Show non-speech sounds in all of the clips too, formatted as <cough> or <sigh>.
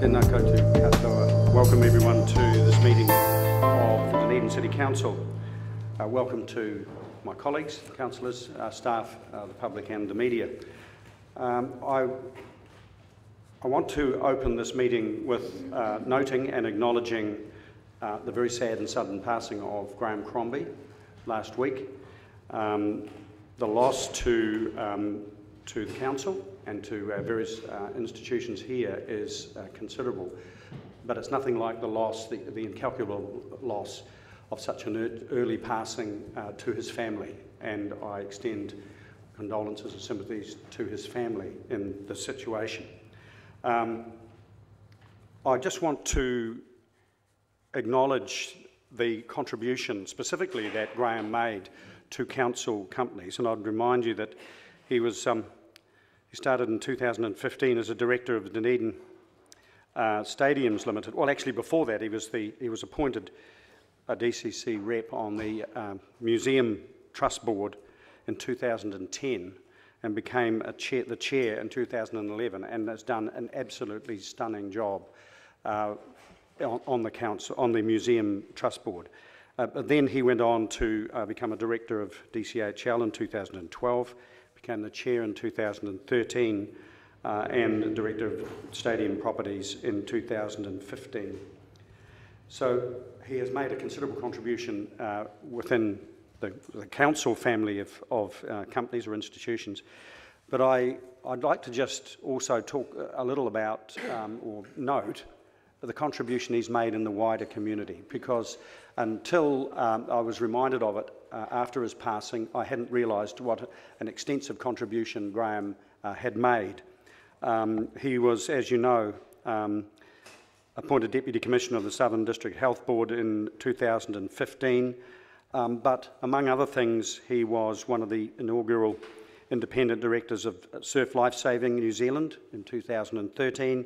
Tēnā koutou katoa. Welcome everyone to this meeting of the Dunedin City Council. Uh, welcome to my colleagues, councillors, uh, staff, uh, the public and the media. Um, I, I want to open this meeting with uh, noting and acknowledging uh, the very sad and sudden passing of Graham Crombie last week. Um, the loss to, um, to the council and to our various uh, institutions here is uh, considerable, but it's nothing like the loss, the, the incalculable loss of such an early passing uh, to his family, and I extend condolences and sympathies to his family in the situation. Um, I just want to acknowledge the contribution specifically that Graham made to council companies, and I'd remind you that he was um, he started in 2015 as a director of Dunedin uh, Stadiums Limited. Well, actually, before that, he was the he was appointed a DCC rep on the um, Museum Trust Board in 2010 and became chair, the chair in 2011 and has done an absolutely stunning job uh, on, on, the council, on the Museum Trust Board. Uh, but then he went on to uh, become a director of DCHL in 2012, became the chair in 2013, uh, and director of Stadium Properties in 2015. So he has made a considerable contribution uh, within the, the, council family of, of uh, companies or institutions. But I, I'd like to just also talk a little about um, or note the contribution he's made in the wider community because until um, I was reminded of it uh, after his passing, I hadn't realised what an extensive contribution Graham uh, had made. Um, he was, as you know, um, appointed Deputy Commissioner of the Southern District Health Board in 2015, um, but among other things, he was one of the inaugural independent directors of Surf Lifesaving New Zealand in 2013.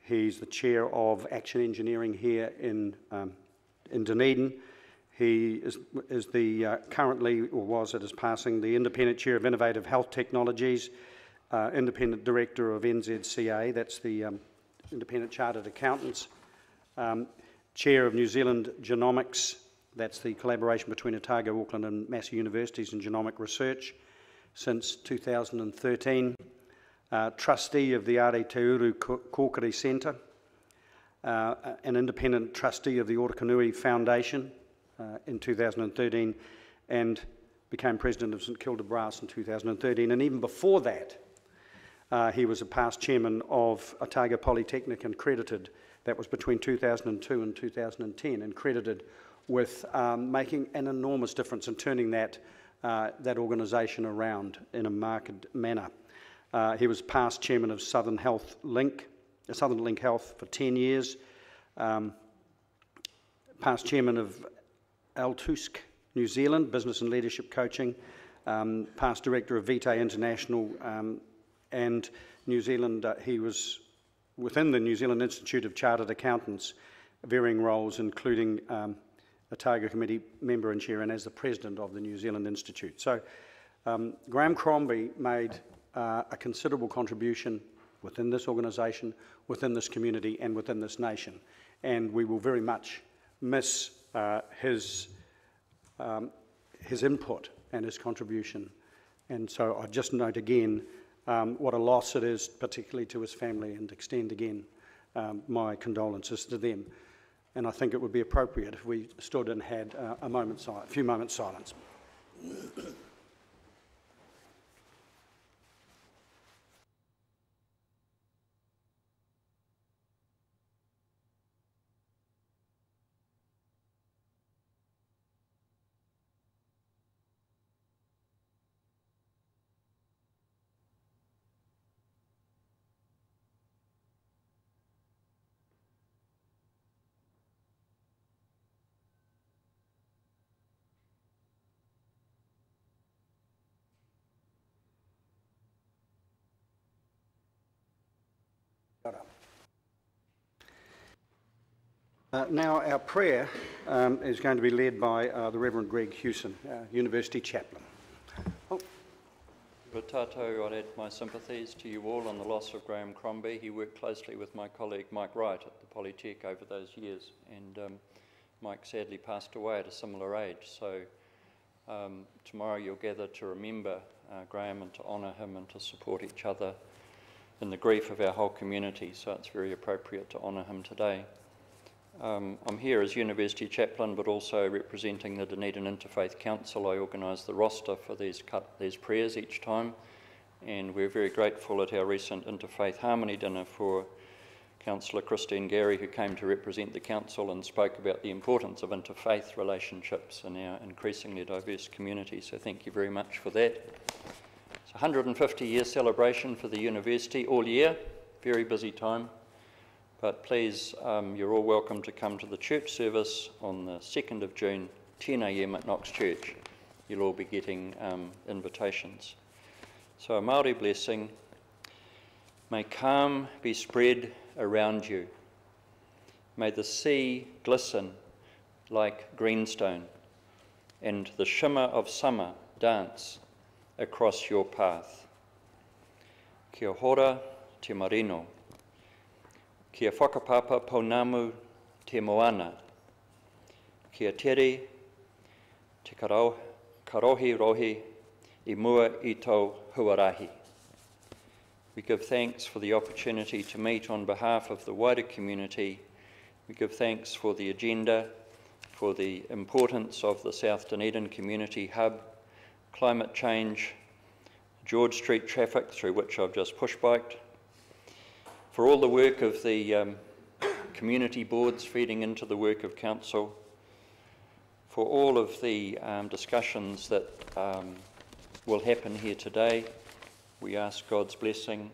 He's the chair of Action Engineering here in, um, in Dunedin. He is, is the uh, currently, or was at his passing, the independent chair of Innovative Health Technologies, uh, independent director of NZCA, that's the um, Independent Chartered Accountants, um, chair of New Zealand Genomics, that's the collaboration between Otago, Auckland and Massey Universities in genomic research since 2013 uh, trustee of the Araiteuru Kōkiri Centre, uh, an independent trustee of the Orokonui Foundation uh, in 2013, and became president of St Kilda Brass in 2013. And even before that, uh, he was a past chairman of Otago Polytechnic and credited, that was between 2002 and 2010, and credited with um, making an enormous difference and turning that, uh, that organisation around in a marked manner. Uh, he was past chairman of Southern Health Link, Southern Link Health for 10 years, um, past chairman of Altusk New Zealand, business and leadership coaching, um, past director of Vitae International um, and New Zealand. Uh, he was within the New Zealand Institute of Chartered Accountants, varying roles, including um, Otago Committee member and chair, and as the president of the New Zealand Institute. So, um, Graham Crombie made uh, a considerable contribution within this organisation, within this community, and within this nation. And we will very much miss uh, his, um, his input and his contribution. And so I just note again um, what a loss it is, particularly to his family, and extend again um, my condolences to them. And I think it would be appropriate if we stood and had uh, a moment, a few moments silence. Uh, now, our prayer um, is going to be led by uh, the Reverend Greg Hughson, uh, University Chaplain. Oh. I'd add my sympathies to you all on the loss of Graham Crombie. He worked closely with my colleague Mike Wright at the Polytech over those years, and um, Mike sadly passed away at a similar age. So um, tomorrow you'll gather to remember uh, Graham and to honour him and to support each other in the grief of our whole community, so it's very appropriate to honour him today. Um, I'm here as University Chaplain, but also representing the Dunedin Interfaith Council. I organise the roster for these, cut, these prayers each time, and we're very grateful at our recent Interfaith Harmony dinner for Councillor Christine Garey, who came to represent the Council and spoke about the importance of interfaith relationships in our increasingly diverse community. So thank you very much for that. It's a 150 year celebration for the university all year, very busy time. But please, um, you're all welcome to come to the church service on the 2nd of June, 10 a.m. at Knox Church. You'll all be getting um, invitations. So, a Māori blessing. May calm be spread around you. May the sea glisten like greenstone, and the shimmer of summer dance across your path. Kia hora te marino. Kia whakapapa paunamu te moana. Kia tere te karau, karohi rohi i mua i tau huarahi. We give thanks for the opportunity to meet on behalf of the wider community. We give thanks for the agenda, for the importance of the South Dunedin Community Hub, climate change, George Street traffic through which I've just push biked, for all the work of the um, community boards feeding into the work of council, for all of the um, discussions that um, will happen here today. We ask God's blessing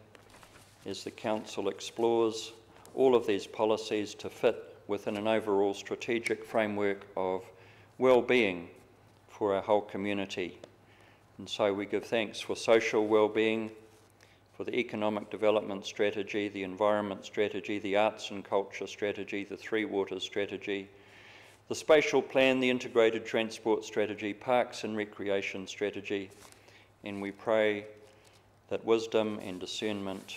as the council explores all of these policies to fit within an overall strategic framework of well-being for our whole community. And so we give thanks for social well-being, for the economic development strategy, the environment strategy, the arts and culture strategy, the three waters strategy, the spatial plan, the integrated transport strategy, parks and recreation strategy, and we pray that wisdom and discernment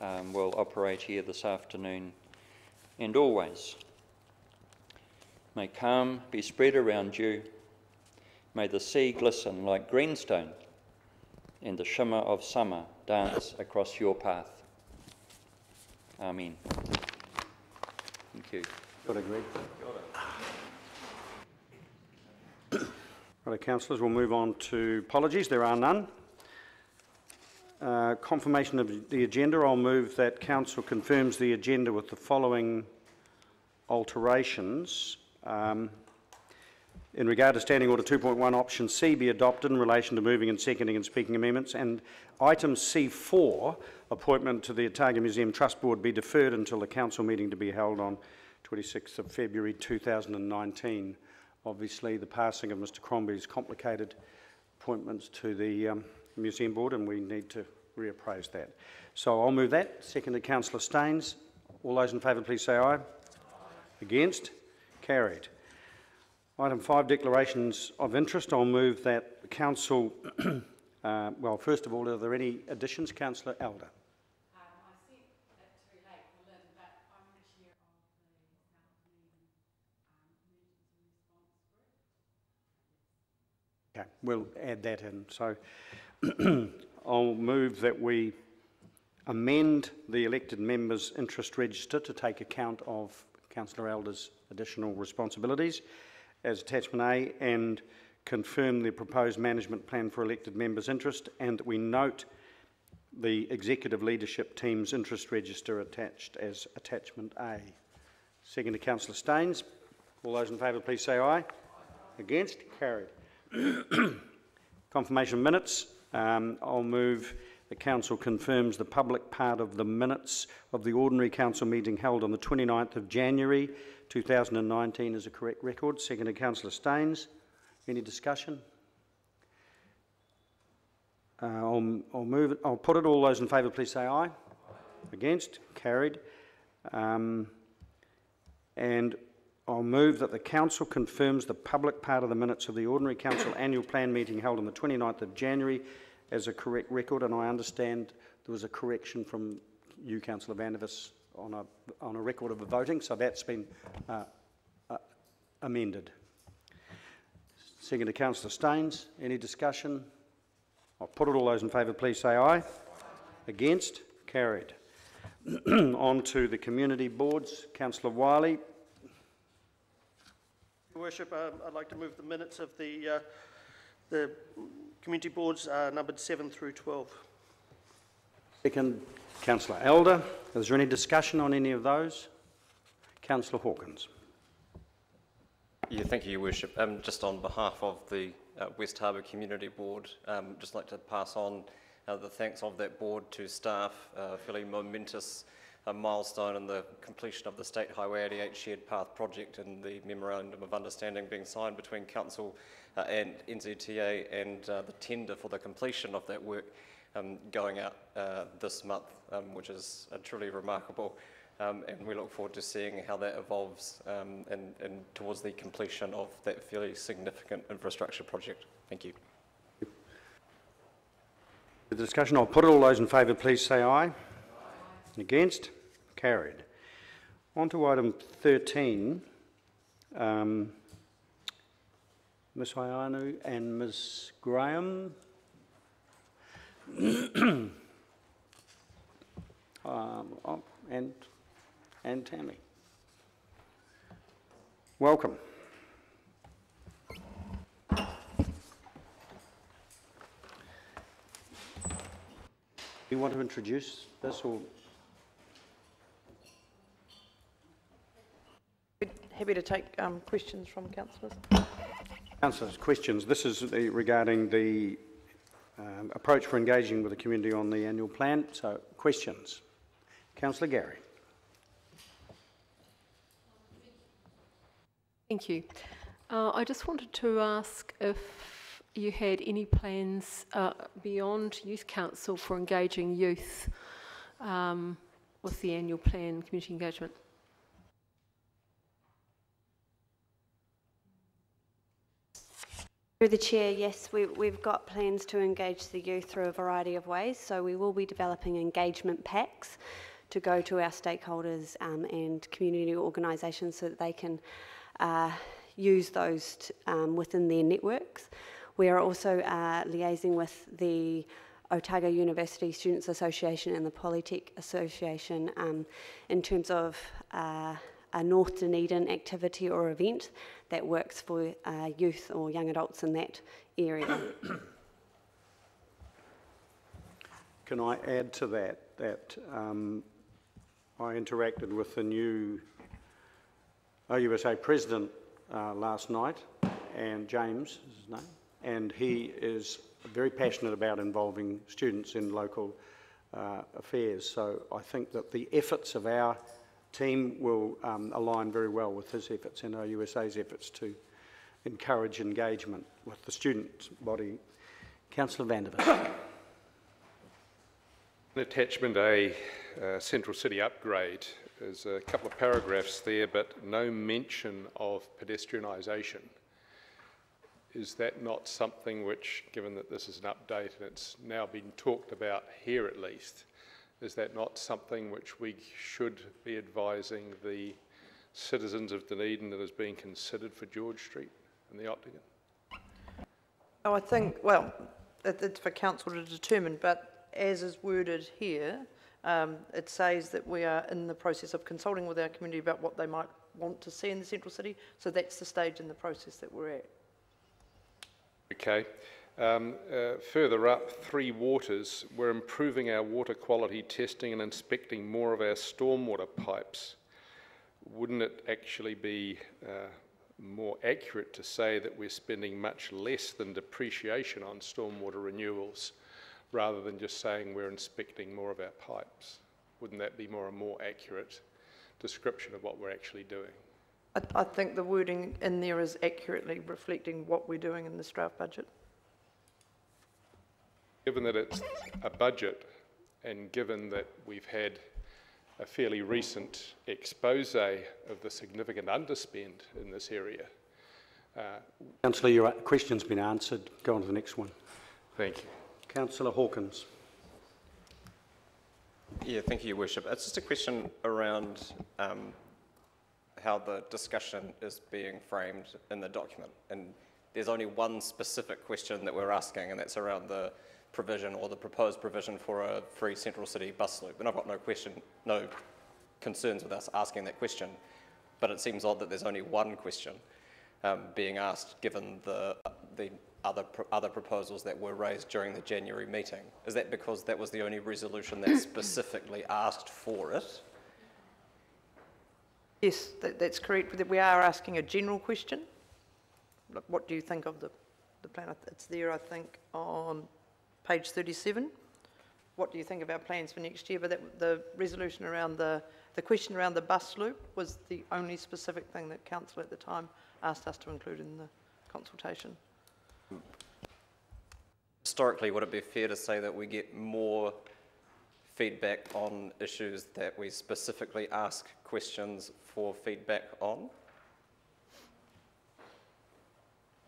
um, will operate here this afternoon and always. May calm be spread around you. May the sea glisten like greenstone in the shimmer of summer dance across your path. Amen. Thank you. Got to Greg. Right, councillors, we'll move on to apologies. There are none. Uh, confirmation of the agenda. I'll move that council confirms the agenda with the following alterations. Um, in regard to Standing Order 2.1, option C be adopted in relation to moving and seconding and speaking amendments, and item C4, appointment to the Otago Museum Trust Board, be deferred until the council meeting to be held on 26th of February 2019. Obviously, the passing of Mr Crombie's complicated appointments to the um, Museum Board, and we need to reappraise that. So I'll move that. Seconded, Councillor Staynes. All those in favour, please say aye. aye. Against? Carried. Item 5, declarations of interest. I'll move that the Council, uh, well, first of all, are there any additions? Councillor Elder. Okay, we'll add that in. So <clears throat> I'll move that we amend the elected members' interest register to take account of Councillor Elder's additional responsibilities as attachment A and confirm the proposed management plan for elected members' interest and that we note the executive leadership team's interest register attached as attachment A. Second to Councillor Staynes. All those in favour please say aye. Against? Carried. <coughs> Confirmation minutes. Um, I'll move the Council confirms the public part of the minutes of the ordinary Council meeting held on the 29th of January 2019 as a correct record. Second to Councillor Staynes. Any discussion? Uh, I'll, I'll, move it. I'll put it. All those in favour, please say aye. aye. Against? Carried. Um, and I'll move that the Council confirms the public part of the minutes of the Ordinary Council annual plan meeting held on the 29th of January as a correct record, and I understand there was a correction from you, Councillor Vandervis, on a, on a record of the voting, so that's been uh, uh, amended. Second to Councillor Staynes. Any discussion? I'll put it. All those in favour, please say aye. Against? Carried. <clears throat> On to the community boards. Councillor Whiley. Your Worship, um, I'd like to move the minutes of the, uh, the community boards uh, numbered 7 through 12. Second, Councillor Elder. Is there any discussion on any of those? Councillor Hawkins. Yeah, thank you, Your Worship. Um, just on behalf of the uh, West Harbour Community Board, um, just like to pass on uh, the thanks of that board to staff, uh, fairly momentous uh, milestone in the completion of the State Highway 88 Shared Path project and the Memorandum of Understanding being signed between Council uh, and NZTA and uh, the tender for the completion of that work um, going out uh, this month, um, which is uh, truly remarkable. Um, and we look forward to seeing how that evolves um, and, and towards the completion of that fairly significant infrastructure project. Thank you. The discussion, I'll put. All those in favour, please say aye. Against? Carried. On to item 13. Um, Ms Ianu and Ms Graham. <clears throat> um, oh, and, and Tammy. Welcome. Do you want to introduce this or? Happy to take um, questions from councillors. Councillors, questions. This is the, regarding the um, approach for engaging with the community on the annual plan. So, questions. Councillor Garey. Thank you. Uh, I just wanted to ask if you had any plans uh, beyond Youth Council for engaging youth um, with the annual plan community engagement. Through the chair, yes, we, we've got plans to engage the youth through a variety of ways. So we will be developing engagement packs to go to our stakeholders um, and community organisations so that they can uh, use those um, within their networks. We are also uh, liaising with the Otago University Students Association and the Polytech Association um, in terms of uh, a North Dunedin activity or event that works for uh, youth or young adults in that area. <coughs> Can I add to that that um, I interacted with the new OUSA president uh, last night, and James is his name, and he is very passionate about involving students in local uh, affairs. So I think that the efforts of our team will um, align very well with his efforts and OUSA's efforts to encourage engagement with the student body. Councillor Vandervis. Attachment A, uh, Central City upgrade, is a couple of paragraphs there, but no mention of pedestrianisation. Is that not something which, given that this is an update and it's now been talked about here at least, is that not something which we should be advising the citizens of Dunedin that is being considered for George Street and the Octagon? Oh, I think, well, it, it's for council to determine, but as is worded here, um, it says that we are in the process of consulting with our community about what they might want to see in the central city. So that's the stage in the process that we're at. Okay. Um, uh, further up, Three Waters, we're improving our water quality testing and inspecting more of our stormwater pipes. Wouldn't it actually be uh, more accurate to say that we're spending much less than depreciation on stormwater renewals rather than just saying we're inspecting more of our pipes? Wouldn't that be more a more accurate description of what we're actually doing? I, I think the wording in there is accurately reflecting what we're doing in this draft budget. Given that it's a budget and given that we've had a fairly recent expose of the significant underspend in this area. Uh, Councillor, your question's been answered. Go on to the next one. thank you. Councillor Hawkins. Yeah, thank you, Your Worship. It's just a question around um, how the discussion is being framed in the document. And there's only one specific question that we're asking, and that's around the provision or the proposed provision for a free central city bus loop. And I've got no question, no concerns with us asking that question, but it seems odd that there's only one question um, being asked given the, the other, pro- other proposals that were raised during the January meeting. Is that because that was the only resolution that <coughs> specifically asked for it? Yes, that, that's correct. That We are asking a general question. What do you think of the, the plan? It's there, I think, on page 37. What do you think of our plans for next year? But that, the resolution around the, the question around the bus loop was the only specific thing that council at the time asked us to include in the consultation. Historically, would it be fair to say that we get more feedback on issues that we specifically ask questions for feedback on?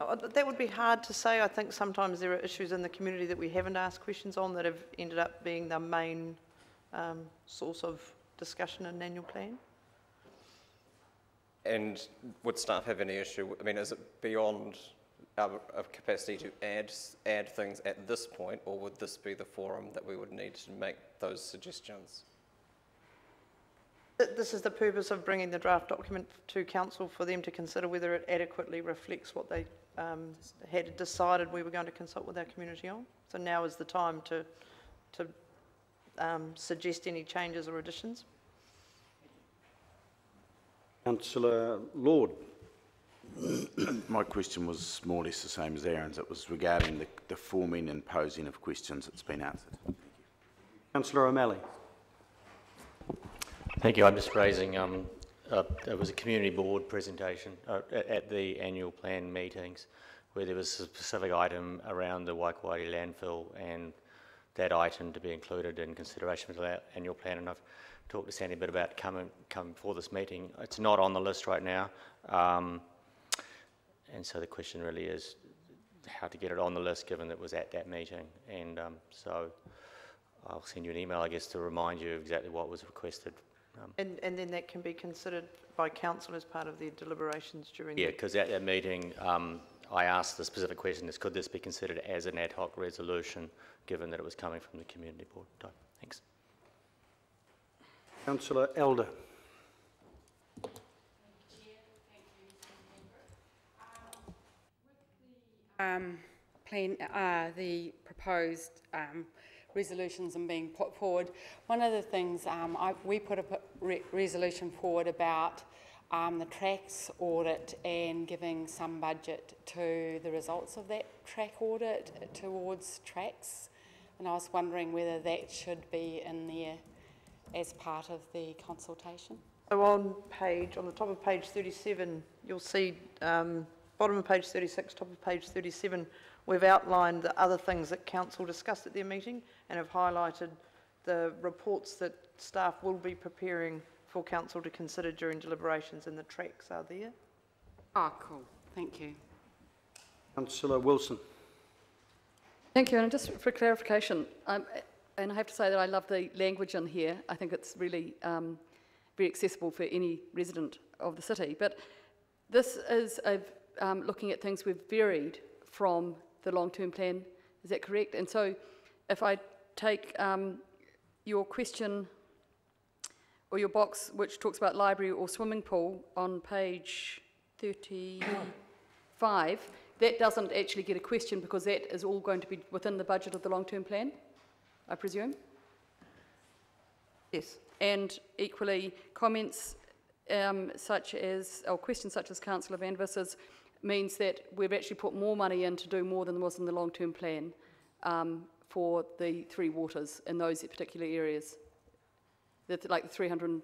Oh, That would be hard to say. I think sometimes there are issues in the community that we haven't asked questions on that have ended up being the main um, source of discussion in annual plan. And would staff have any issue, I mean, is it beyond our, our capacity to add, add things at this point, or would this be the forum that we would need to make those suggestions? This is the purpose of bringing the draft document to council for them to consider whether it adequately reflects what they um, had decided we were going to consult with our community on. So now is the time to, to um, suggest any changes or additions. Councillor Lord. My question was more or less the same as Aaron's. It was regarding the, the forming and posing of questions that's been answered. Councillor O'Malley. Thank you. I'm just raising, um, uh, it was a community board presentation uh, at, at the annual plan meetings where there was a specific item around the Waikouaiti landfill and that item to be included in consideration for the annual plan. And I've talked to Sandy a bit about coming, coming for this meeting. It's not on the list right now. Um, and so the question really is how to get it on the list given that it was at that meeting. And um, so I'll send you an email, I guess, to remind you exactly what was requested. Um, And, and then that can be considered by council as part of their deliberations during the Yeah, because at that meeting, um, I asked the specific question is, could this be considered as an ad hoc resolution, given that it was coming from the community board? So, Thanks. Councillor Elder. Um, plan, uh, the proposed um, resolutions and being put forward. One of the things um, I, we put a re- resolution forward about um, the tracks audit and giving some budget to the results of that track audit towards tracks. And I was wondering whether that should be in there as part of the consultation. So on page, on the top of page 37, you'll see, um, bottom of page 36, top of page 37, we've outlined the other things that council discussed at their meeting and have highlighted the reports that staff will be preparing for council to consider during deliberations and the tracks are there. Oh, cool. Thank you. Councillor Wilson. Thank you, and just for clarification, um, and I have to say that I love the language in here. I think it's really um, very accessible for any resident of the city. But this is a, um, looking at things we've varied from the long-term plan. Is that correct? And so, if I take um, your question or your box, which talks about library or swimming pool on page 35, that doesn't actually get a question because that is all going to be within the budget of the long-term plan, I presume? Yes. And equally, comments um, such as, or questions such as Councillor Vandervis's means that we've actually put more money in to do more than was in the long-term plan um, for the three waters in those particular areas. That's like the 300,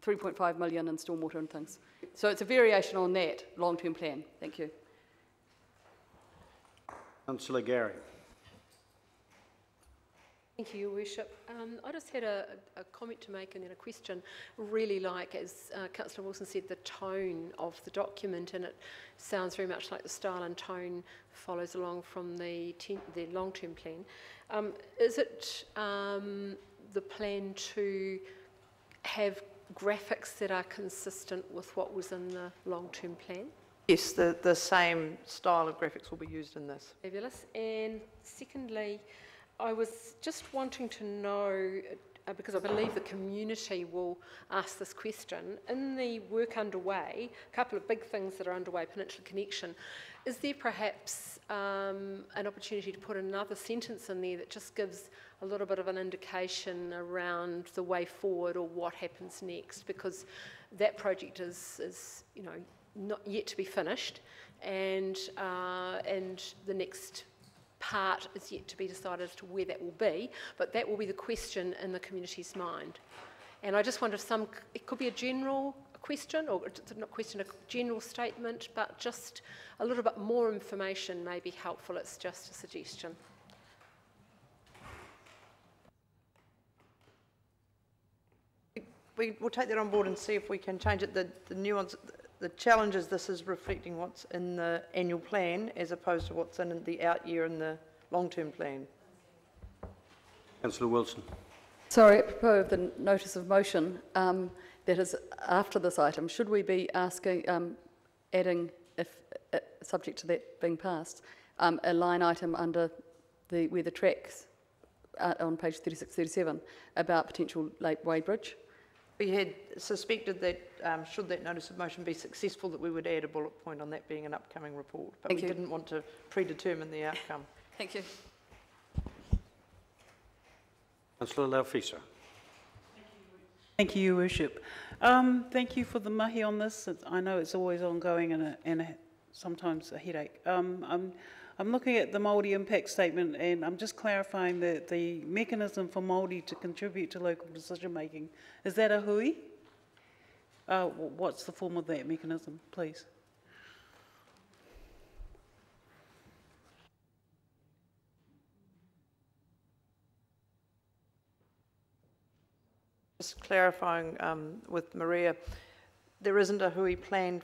3.5 million in stormwater and things. So it's a variation on that long-term plan. Thank you. Councillor Garey. Thank you, Your Worship. Um, I just had a, a comment to make and then a question. Really like, as uh, Councillor Wilson said, the tone of the document, and it sounds very much like the style and tone follows along from the, the long-term plan. Um, is it um, the plan to have graphics that are consistent with what was in the long-term plan? Yes, the, the same style of graphics will be used in this. Fabulous. And secondly, I was just wanting to know, uh, because I believe the community will ask this question, in the work underway, a couple of big things that are underway, Peninsula Connection, is there perhaps um, an opportunity to put another sentence in there that just gives a little bit of an indication around the way forward or what happens next? Because that project is, is you know, not yet to be finished, and uh, and the next part is yet to be decided as to where that will be, but that will be the question in the community's mind. And I just wonder if some, it could be a general question, or not question, a general statement, but just a little bit more information may be helpful. It's just a suggestion. We will take that on board and see if we can change it. The, the nuance, the challenge is this is reflecting what's in the annual plan as opposed to what's in the out year in the long-term plan. Councillor Wilson. Sorry, apropos of the notice of motion um, that is after this item, should we be asking, um, adding, if uh, subject to that being passed, um, a line item under the where the tracks uh, on page 36, 37 about potential late Way Bridge? We had suspected that um, should that notice of motion be successful, that we would add a bullet point on that being an upcoming report. But Thank we you. didn't want to predetermine the <laughs> outcome. Thank you. Councillor Laufiso. Thank you, Your Worship. Um, thank you for the mahi on this. It's, I know it's always ongoing and, a, and a, sometimes a headache. Um, I'm, looking at the Māori impact statement and I'm just clarifying that the mechanism for Māori to contribute to local decision making, is that a hui? Uh, what's the form of that mechanism, please? Just clarifying um, with Maria, there isn't a hui planned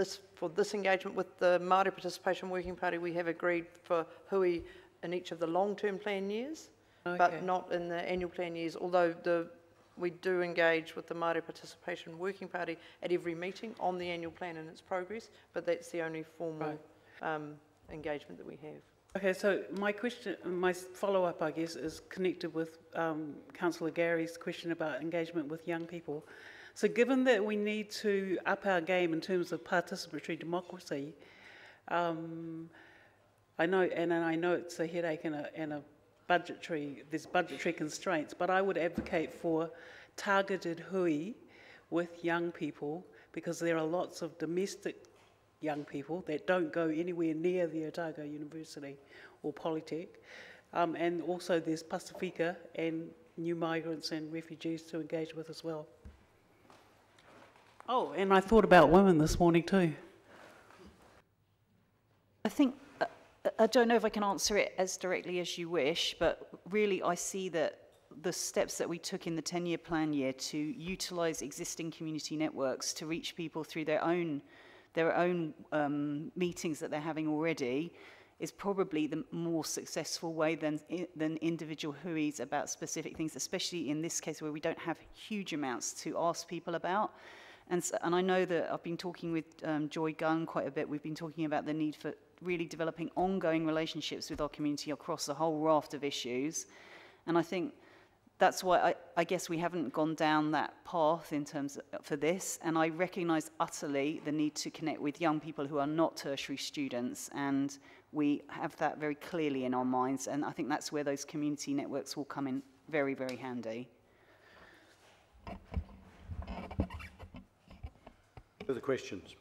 this, for this engagement with the Māori Participation Working Party. We have agreed for hui in each of the long-term plan years, Okay. but not in the annual plan years, although the, we do engage with the Māori Participation Working Party at every meeting on the annual plan and its progress, but that's the only formal um, engagement that we have. Okay, so my question, my follow-up, I guess, is connected with um, Councillor Garey's question about engagement with young people. So given that we need to up our game in terms of participatory democracy, um, I know, and I know it's a headache and a, and a budgetary, there's budgetary constraints, but I would advocate for targeted hui with young people because there are lots of domestic young people that don't go anywhere near the Otago University or Polytech. Um, and also there's Pacifica and new migrants and refugees to engage with as well. Oh, and I thought about women this morning too. I think, uh, I don't know if I can answer it as directly as you wish, but really I see that the steps that we took in the 10-year plan year to utilise existing community networks to reach people through their own, their own um, meetings that they're having already is probably the more successful way than, than individual hui's about specific things, especially in this case where we don't have huge amounts to ask people about. And, s and I know that I've been talking with um, Joy Gunn quite a bit. We've been talking about the need for really developing ongoing relationships with our community across a whole raft of issues. And I think that's why I, I guess we haven't gone down that path in terms of, for this. And I recognise utterly the need to connect with young people who are not tertiary students. And we have that very clearly in our minds. And I think that's where those community networks will come in very, very handy. Further questions?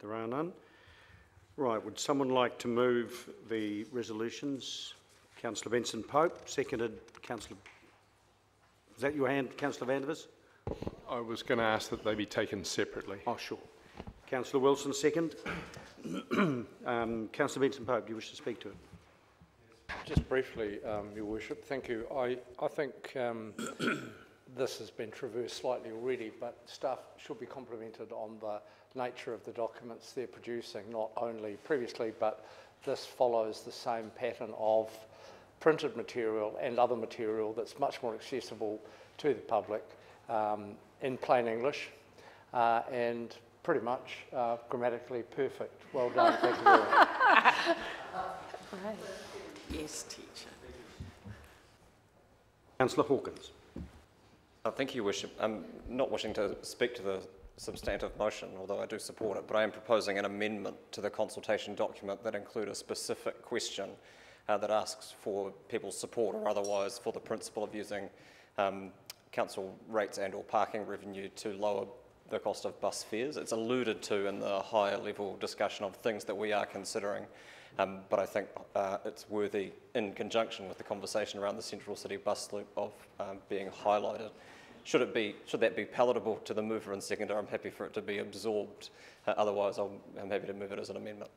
There are none. Right, would someone like to move the resolutions? Councillor Benson Pope, seconded Councillor... Is that your hand, Councillor Vandervis? I was going to ask that they be taken separately. Oh, sure. Councillor Wilson, second. <clears throat> um, Councillor Benson Pope, do you wish to speak to it? just briefly, um, Your Worship, thank you. I, I think um, this has been traversed slightly already, but staff should be complimented on the nature of the documents they're producing, not only previously, but this follows the same pattern of printed material and other material that's much more accessible to the public um, in plain English uh, and pretty much uh, grammatically perfect. Well done, thank you very much. Yes, teacher. Councillor Hawkins. Thank you, Worship. I'm not wishing to speak to the substantive motion, although I do support it, but I am proposing an amendment to the consultation document that include a specific question uh, that asks for people's support or otherwise for the principle of using um, council rates and or parking revenue to lower the cost of bus fares. It's alluded to in the higher level discussion of things that we are considering, um, but I think uh, it's worthy in conjunction with the conversation around the Central City bus loop of um, being highlighted. Should it be, should that be palatable to the mover and seconder, I'm happy for it to be absorbed. Uh, otherwise, I'll, I'm happy to move it as an amendment.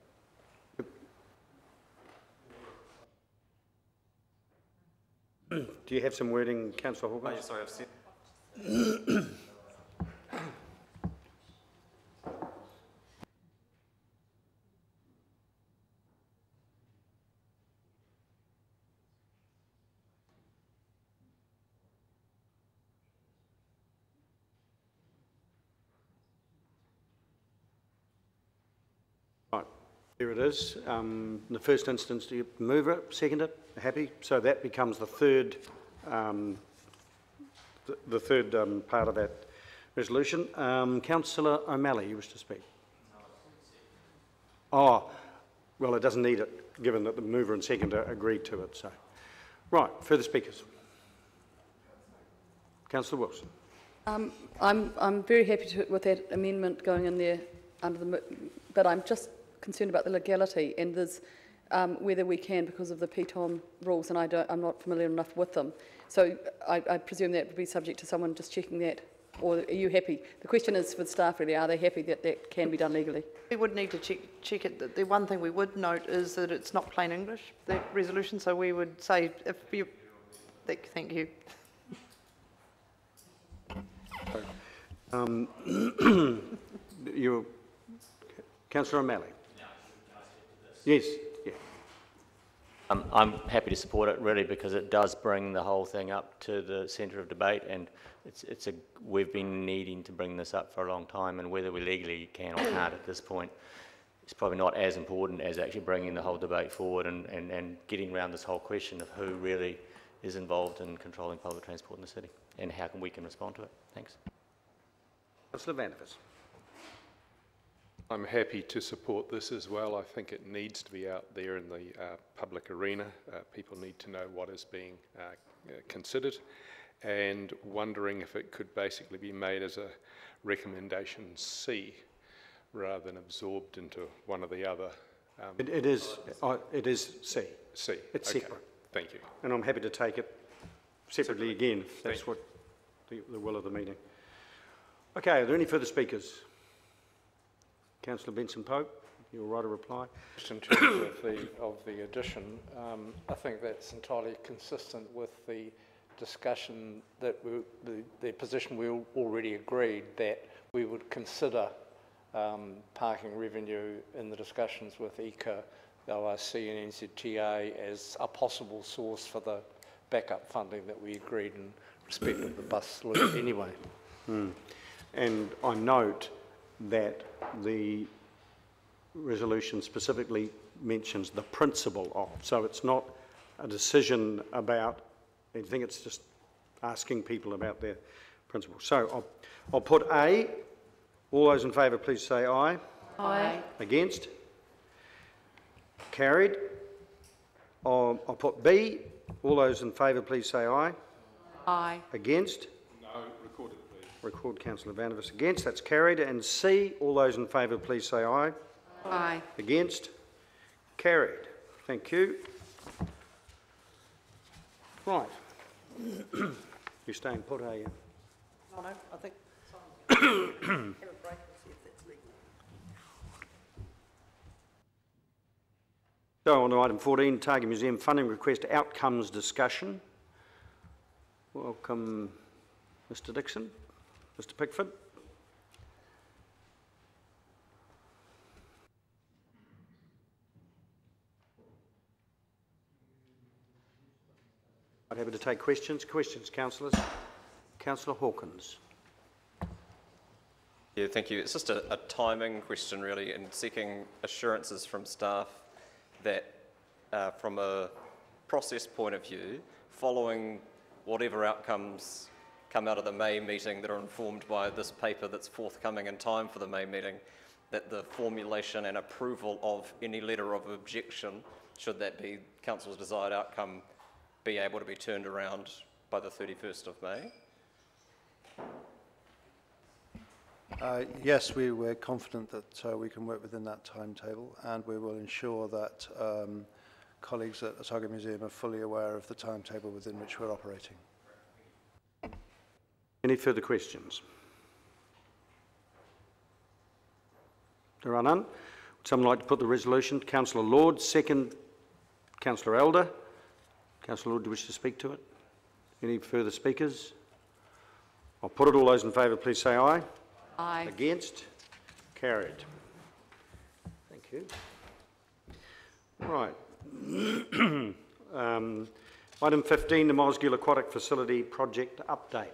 Do you have some wording, Councillor Hawkins? Oh, yeah, sorry, I've said. <clears throat> Right, here it is. Um, in the first instance, do you move it, second it? Happy? So that becomes the third, um, the, the third um, part of that resolution. Um, Councillor O'Malley, you wish to speak? Oh, well, it doesn't need it, given that the mover and seconder agreed to it. So, right, further speakers. Councillor Wilson. Um, I'm, I'm very happy to, with that amendment going in there under the, but I'm just concerned about the legality and there's um, whether we can because of the PTOM rules and I don't, I'm not familiar enough with them. So I, I presume that would be subject to someone just checking that or are you happy? The question is for the staff really, are they happy that that can be done legally? We would need to check, check it. The- The one thing we would note is that it's not plain English, that resolution, so we would say if you, thank, thank you. Um, <coughs> you, Councillor O'Malley. Yes, yeah. Um, I'm happy to support it really because it does bring the whole thing up to the centre of debate and it's, it's a, we've been needing to bring this up for a long time and whether we legally can or can't at this point it's probably not as important as actually bringing the whole debate forward and, and, and getting around this whole question of who really is involved in controlling public transport in the city and how can we can respond to it. Thanks. Councillor Vandervis. I'm happy to support this as well. I think it needs to be out there in the uh, public arena. Uh, people need to know what is being uh, uh, considered and wondering if it could basically be made as a recommendation C rather than absorbed into one or the other. Um, It, it is, uh, it is C, C. It's okay. separate. Thank you. and I'm happy to take it separately again, if that's Thank what the, the will of the meeting. Okay, are there any further speakers? Councillor Benson Pope, you'll write a reply. Just in terms of the, of the addition, um, I think that's entirely consistent with the discussion that we, the, the position we already agreed that we would consider um, parking revenue in the discussions with ECA, ORC and NZTA as a possible source for the backup funding that we agreed in respect of the bus loop anyway. Hmm. And I note that the resolution specifically mentions the principle of, so it's not a decision about anything, it's just asking people about their principle. So I'll, I'll put A. All those in favour, please say aye. Aye. Against? Carried. I'll, I'll put B. All those in favour, please say aye. Aye. Against? No, recorded please. Record Councillor Vandervis against, that's carried. And C, all those in favour, please say aye. Aye. Against? Carried. Thank you. Right. <coughs> you staying put, are you? No, no, I think. Have a break and see if that's legal. So on to item 14, Otago Museum funding request outcomes discussion. Welcome, Mr Dixon, Mr Pickford. I'm happy to take questions. Questions, councillors? Councillor Hawkins. Yeah, thank you. It's just a, a timing question, really, and seeking assurances from staff that, uh, from a process point of view, following whatever outcomes come out of the May meeting that are informed by this paper that's forthcoming in time for the May meeting, that the formulation and approval of any letter of objection, should that be council's desired outcome, be able to be turned around by the 31st of May? Uh, yes, we, we're confident that uh, we can work within that timetable and we will ensure that um, colleagues at the Otago Museum are fully aware of the timetable within which we're operating. Any further questions? There are none. Would someone like to put the resolution? Councillor Lord, second. Councillor Elder. Councillor Lord, do you wish to speak to it? Any further speakers? I'll put it. All those in favour, please say aye. Aye. Against? Carried. Thank you. Right. <clears throat> um, item 15, the Mosgiel Aquatic Facility Project Update.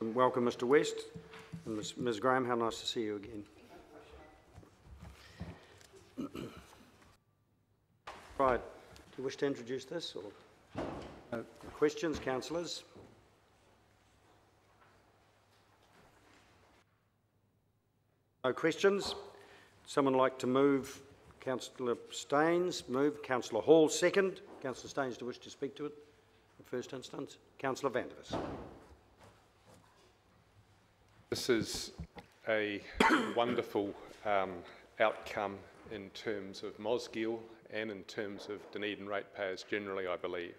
Welcome, Mr West. And Ms, Ms Graham, how nice to see you again. <clears throat> right. Do you wish to introduce this? Or? No. Questions, councillors? No questions? Someone like to move? Councillor Staynes, move. Councillor Hall, second. Councillor Staynes, do you wish to speak to it in first instance? Councillor Vandervis. This is a wonderful um, outcome in terms of Mosgiel and in terms of Dunedin ratepayers generally, I believe.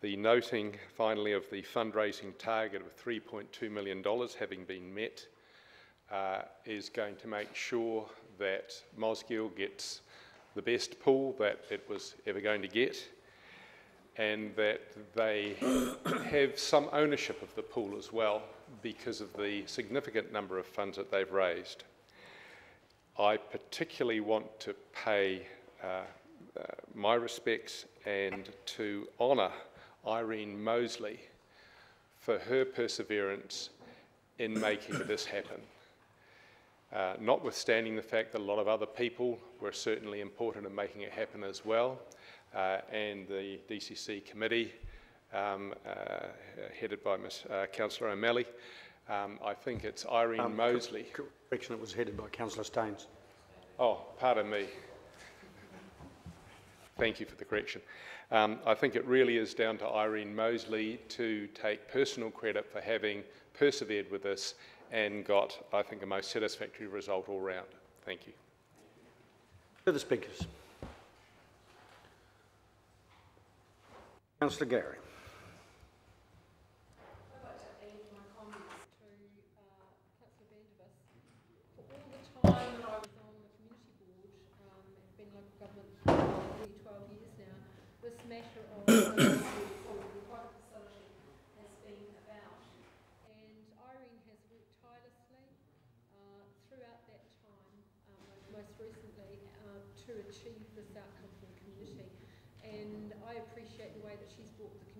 The noting finally of the fundraising target of $3.2 million having been met uh, is going to make sure that Mosgiel gets the best pool that it was ever going to get and that they have some ownership of the pool as well because of the significant number of funds that they've raised. I particularly want to pay uh, uh, my respects and to honour Irene Mosley for her perseverance in making this happen. Uh, notwithstanding the fact that a lot of other people were certainly important in making it happen as well, and the DCC committee, um, uh, headed by Ms. Uh, Councillor O'Malley. Um, I think it's Irene um, Mosley. Correction, it was headed by Councillor Staynes. Oh, pardon me. Thank you for the correction. Um, I think it really is down to Irene Mosley to take personal credit for having persevered with this and got, I think, a most satisfactory result all round. Thank you. Further speakers? Councillor Garey.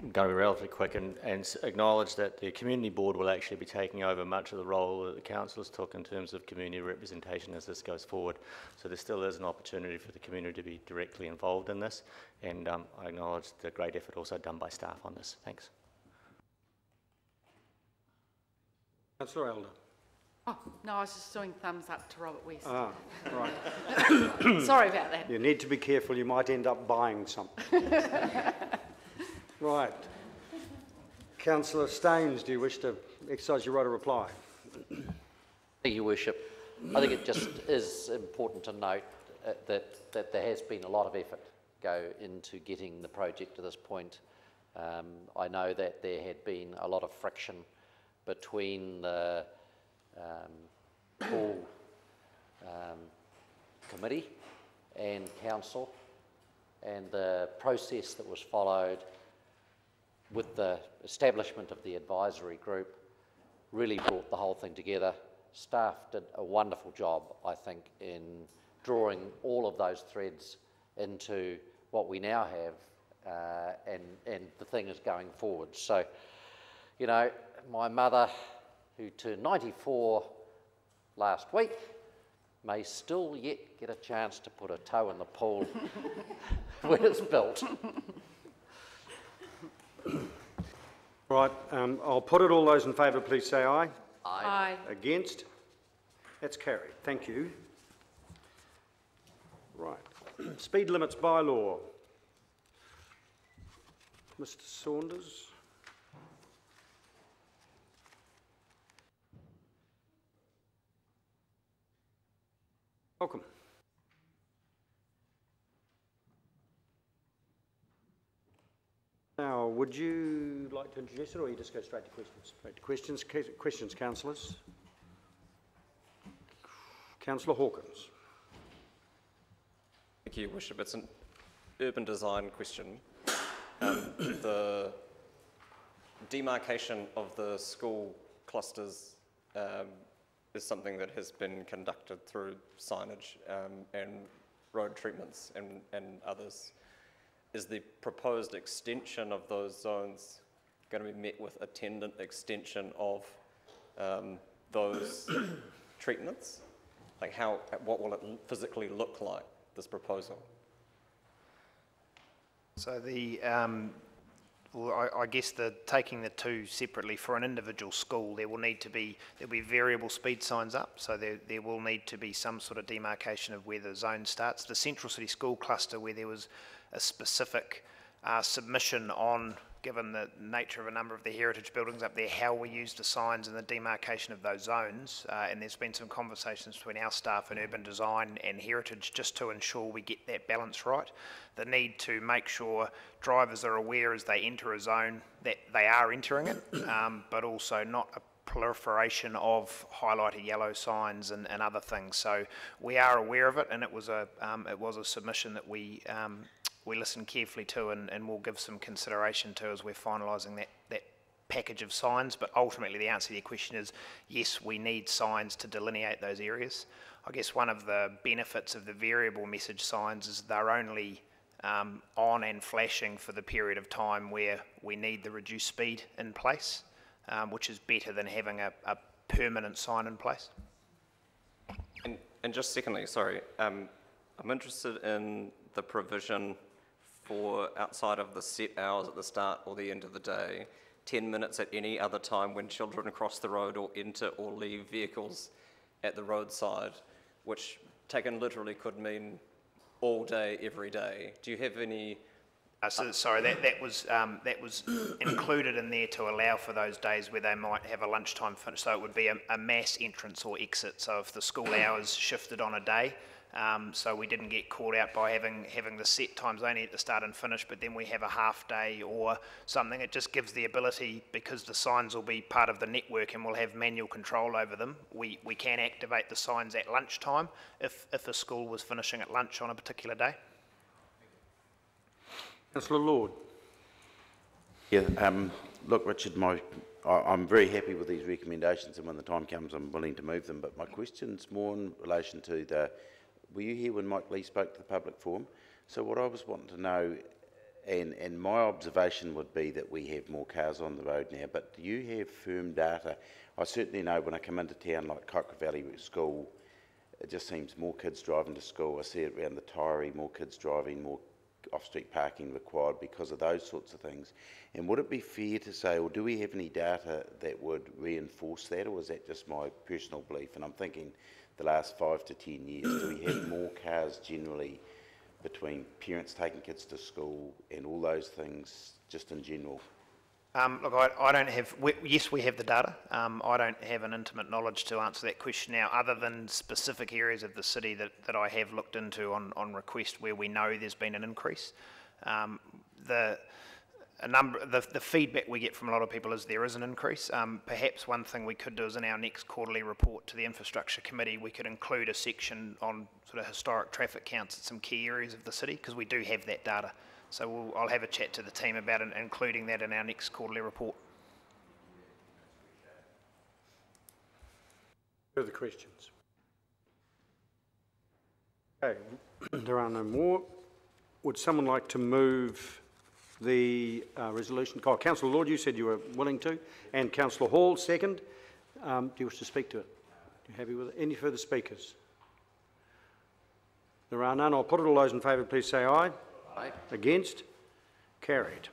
I'm going to be relatively quick and, and acknowledge that the community board will actually be taking over much of the role that the councillors took in terms of community representation as this goes forward. So there still is an opportunity for the community to be directly involved in this, and um, I acknowledge the great effort also done by staff on this. Thanks. Councillor Elder. Oh, no, I was just doing thumbs up to Robert West. Ah, right. <coughs> Sorry about that. You need to be careful, you might end up buying something. <laughs> right. Councillor Staynes, do you wish to exercise your right of reply? Thank you, Worship. I think it just is important to note uh, that, that there has been a lot of effort go into getting the project to this point. Um, I know that there had been a lot of friction between the um, pool um, committee and council and the process that was followed with the establishment of the advisory group really brought the whole thing together. Staff did a wonderful job, I think, in drawing all of those threads into what we now have, uh, and, and the thing is going forward. So, you know, my mother, who turned 94 last week, may still yet get a chance to put a toe in the pool <laughs> when it's built. Right, um, I'll put it. All those in favour, please say aye. Aye. Against? That's carried. Thank you. Right. <clears throat> Speed limits bylaw. Mr Saunders? Welcome. Now, would you like to introduce it, or you just go straight to questions? Straight to questions, Ca- questions, councillors. Councillor Hawkins. Thank you, Your Worship. It's an urban design question. Um, <coughs> the demarcation of the school clusters um, is something that has been conducted through signage um, and road treatments and, and others. Is the proposed extension of those zones going to be met with attendant extension of um, those <coughs> treatments? Like how, what will it physically look like, this proposal? So the, um, I, I guess the taking the two separately for an individual school, there will need to be there'll be variable speed signs up. So there there will need to be some sort of demarcation of where the zone starts. The Central City School cluster, where there was a specific uh, submission on, given the nature of a number of the heritage buildings up there, how we use the signs and the demarcation of those zones. Uh, and there's been some conversations between our staff and urban design and heritage just to ensure we get that balance right. The need to make sure drivers are aware as they enter a zone that they are entering it, um, but also not a proliferation of highlighted yellow signs and, and other things. So we are aware of it, and it was a um, it was a submission that we um, we listened carefully to, and, and we'll give some consideration to as we're finalising that that package of signs. But ultimately, the answer to your question is yes, we need signs to delineate those areas. I guess one of the benefits of the variable message signs is they're only um, on and flashing for the period of time where we need the reduced speed in place, um, which is better than having a, a permanent sign in place. And, and just secondly, sorry, um, I'm interested in the provision for outside of the set hours at the start or the end of the day, 10 minutes at any other time when children cross the road or enter or leave vehicles at the roadside, which taken literally could mean all day, every day. Do you have any Uh, so, sorry, that, that was um, that was <coughs> included in there to allow for those days where they might have a lunchtime finish. So it would be a, a mass entrance or exit. So if the school <coughs> hours shifted on a day, um, so we didn't get caught out by having having the set times only at the start and finish, but then we have a half day or something. It just gives the ability because the signs will be part of the network and we'll have manual control over them. We we can activate the signs at lunchtime if if a school was finishing at lunch on a particular day. Councillor Lord. Yeah, um, look, Richard, my, I, I'm very happy with these recommendations, and when the time comes, I'm willing to move them. But my question's more in relation to the. Were you here when Mike Lee spoke to the public forum? So what I was wanting to know, and and my observation would be that we have more cars on the road now. But do you have firm data? I certainly know when I come into town, like Cocker Valley School, it just seems more kids driving to school. I see it around the Taieri, more kids driving, more off-street parking required because of those sorts of things. And would it be fair to say, or do we have any data that would reinforce that, or is that just my personal belief? And I'm thinking the last five to ten years, do we have more cars generally between parents taking kids to school and all those things just in general? Um, look, I, I don't have, we, yes, we have the data. Um, I don't have an intimate knowledge to answer that question now, other than specific areas of the city that, that I have looked into on, on request where we know there's been an increase. Um, the, a number, the, the feedback we get from a lot of people is there is an increase. Um, perhaps one thing we could do is in our next quarterly report to the infrastructure committee, we could include a section on sort of historic traffic counts at some key areas of the city because we do have that data. So we'll, I'll have a chat to the team about it, including that in our next quarterly report. Further questions? Okay, <clears throat> there are no more. Would someone like to move the uh, resolution? Oh, Councillor Lord, you said you were willing to, and Councillor Hall, second. Um, do you wish to speak to it? Are you happy with it? Any further speakers? There are none. I'll put it. All those in favour, please say aye. Aye. Against? Carried.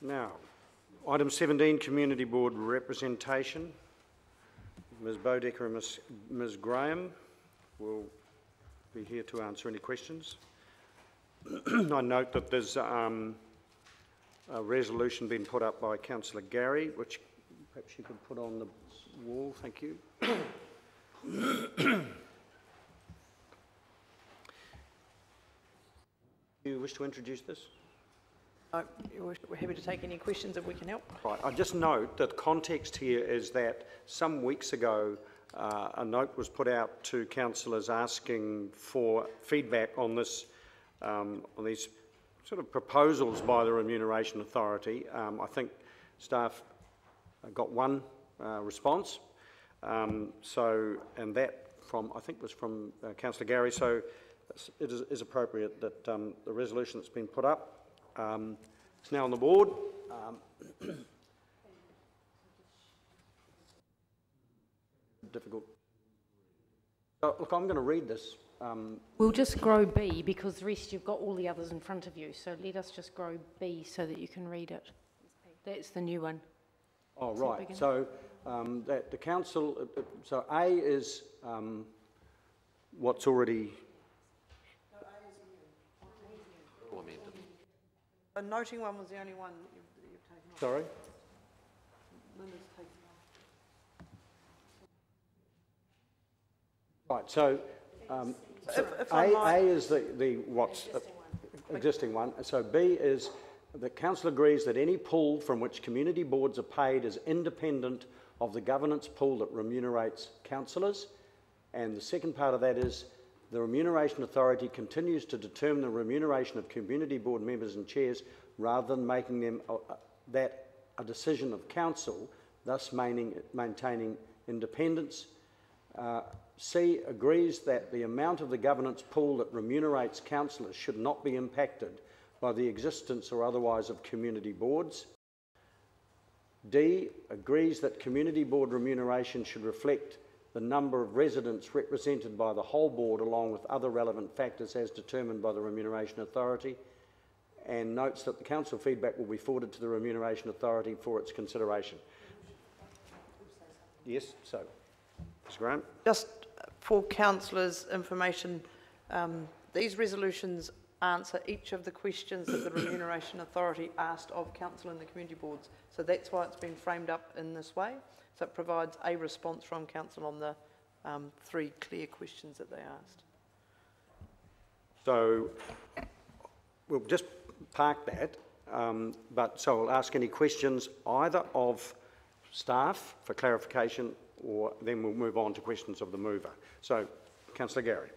Now, item 17, Community Board representation. Ms Bodeker and Ms, Ms Graham will be here to answer any questions. <clears throat> I note that there's um, a resolution being put up by Councillor Garey, which perhaps you could put on the wall. Thank you. Do <coughs> you wish to introduce this? We're we're happy to take any questions if we can help. Right, I just note that context here is that some weeks ago, uh, a note was put out to councillors asking for feedback on this, um, on these sort of proposals by the Remuneration Authority. Um, I think staff got one uh, response. Um, so, and that from, I think was from uh, Councillor Garey. So it is, is appropriate that um, the resolution that's been put up um, is now on the board. Um, <coughs> difficult. Look, I'm going to read this. Um, We'll just grow B because the rest you've got all the others in front of you. So let us just grow B so that you can read it. That's the new one. oh, So right. So um, that the council, uh, uh, so A is um, what's already All amended. The noting one was the only one that you've, that you've taken off. Sorry? Linda's taken Right, so, um, so If- if I A, might- A is the, the what's uh, existing one. So B is the council agrees that any pool from which community boards are paid is independent of the governance pool that remunerates councillors. And the second part of that is the remuneration authority continues to determine the remuneration of community board members and chairs rather than making them uh, uh, that a decision of council, thus maintaining, maintaining independence. Uh, C agrees that the amount of the governance pool that remunerates councillors should not be impacted by the existence or otherwise of community boards. D agrees that community board remuneration should reflect the number of residents represented by the whole board along with other relevant factors as determined by the Remuneration Authority and notes that the council feedback will be forwarded to the Remuneration Authority for its consideration. Yes, so, Ms Graham? Just for councillors' information, um, these resolutions answer each of the questions that the Remuneration Authority asked of council and the community boards. So that's why it's been framed up in this way. So it provides a response from council on the um, three clear questions that they asked. So we'll just park that, um, but so I'll ask any questions either of staff for clarification or then we'll move on to questions of the mover. So, Councillor Garey.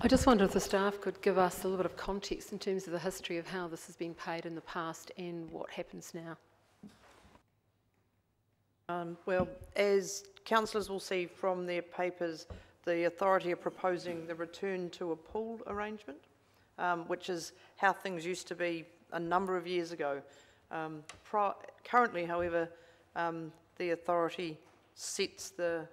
I just wonder if the staff could give us a little bit of context in terms of the history of how this has been paid in the past and what happens now. Um, well, as councillors will see from their papers, the authority are proposing the return to a pool arrangement, um, which is how things used to be a number of years ago. Um, currently, however, um, the authority sets the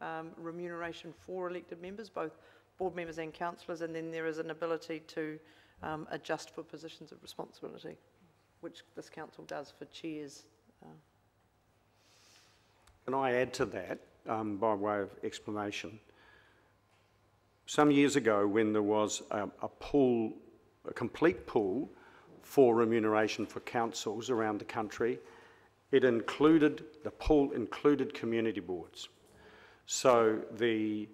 um, remuneration for elected members, both board members and councillors, and then there is an ability to um, adjust for positions of responsibility, which this council does for chairs. Uh, Can I add to that um, by way of explanation? Some years ago, when there was a, a pool, a complete pool for remuneration for councils around the country, it included, the pool included community boards. So the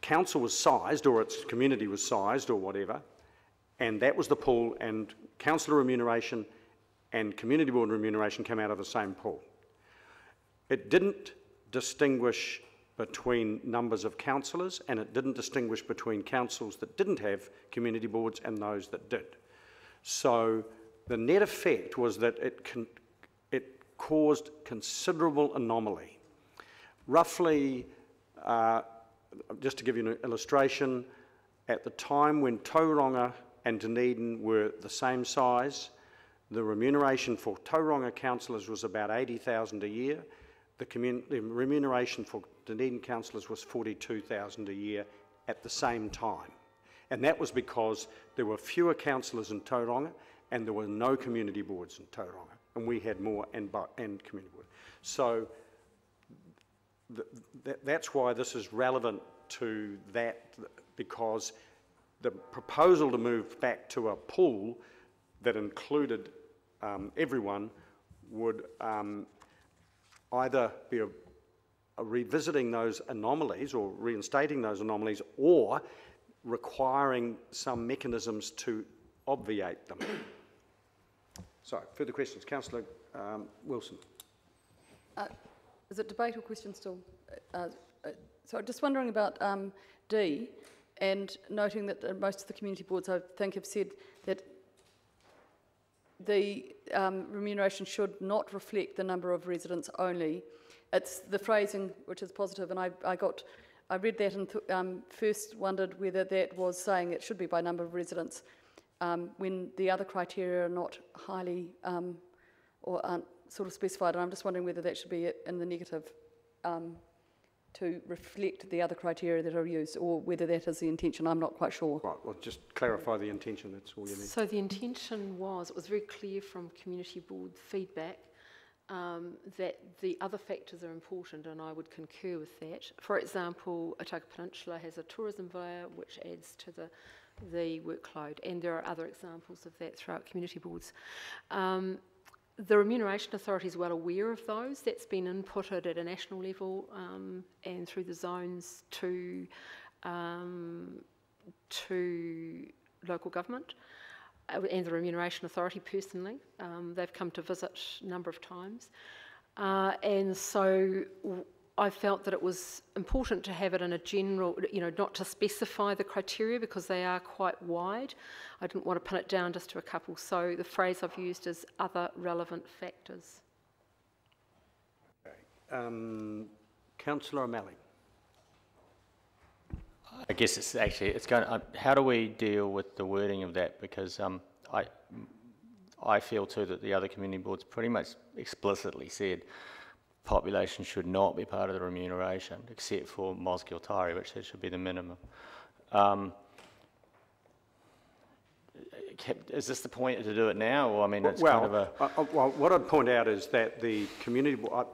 council was sized, or its community was sized, or whatever, and that was the pool, and councillor remuneration and community board remuneration came out of the same pool. It didn't distinguish between numbers of councillors and it didn't distinguish between councils that didn't have community boards and those that did. So the net effect was that it, caused considerable anomaly. Roughly, uh, just to give you an illustration, at the time when Tauranga and Dunedin were the same size, the remuneration for Tauranga councillors was about 80,000 a year. The, the remuneration for Dunedin councillors was 42,000 a year at the same time. And that was because there were fewer councillors in Tauranga and there were no community boards in Tauranga. And we had more and, and community boards. So th th that's why this is relevant to that because the proposal to move back to a pool that included um, everyone would um, either be a, a revisiting those anomalies or reinstating those anomalies or requiring some mechanisms to obviate them. So, further questions? Councillor um, Wilson. Uh, is it debate or question still? Uh, uh, so just wondering about um, D and noting that most of the community boards I think have said that the um, remuneration should not reflect the number of residents only. It's the phrasing which is positive, and I, I got, I read that and um, first wondered whether that was saying it should be by number of residents, um, when the other criteria are not highly um, or aren't sort of specified. And I'm just wondering whether that should be in the negative um, to reflect the other criteria that are used, or whether that is the intention. I'm not quite sure. Right, well, just clarify the intention, that's all you need. So the intention was, it was very clear from community board feedback um, that the other factors are important, and I would concur with that. For example, Otago Peninsula has a tourism via which adds to the the workload, and there are other examples of that throughout community boards. Um, the Remuneration Authority is well aware of those. That's been inputted at a national level um, and through the zones to um, to local government uh, and the Remuneration Authority personally. Um, they've come to visit a number of times. Uh, and so I felt that it was important to have it in a general, you know, not to specify the criteria because they are quite wide. I didn't want to pin it down just to a couple. So the phrase I've used is other relevant factors. Okay. Um, Councillor O'Malley. I guess it's actually, it's going, uh, how do we deal with the wording of that? Because um, I, I feel too that the other community boards pretty much explicitly said population should not be part of the remuneration, except for Mosgiel-Taieri, which should be the minimum. Um, is this the point to do it now, or I mean, it's well, kind of a... Uh, uh, well, what I'd point out is that the community, uh,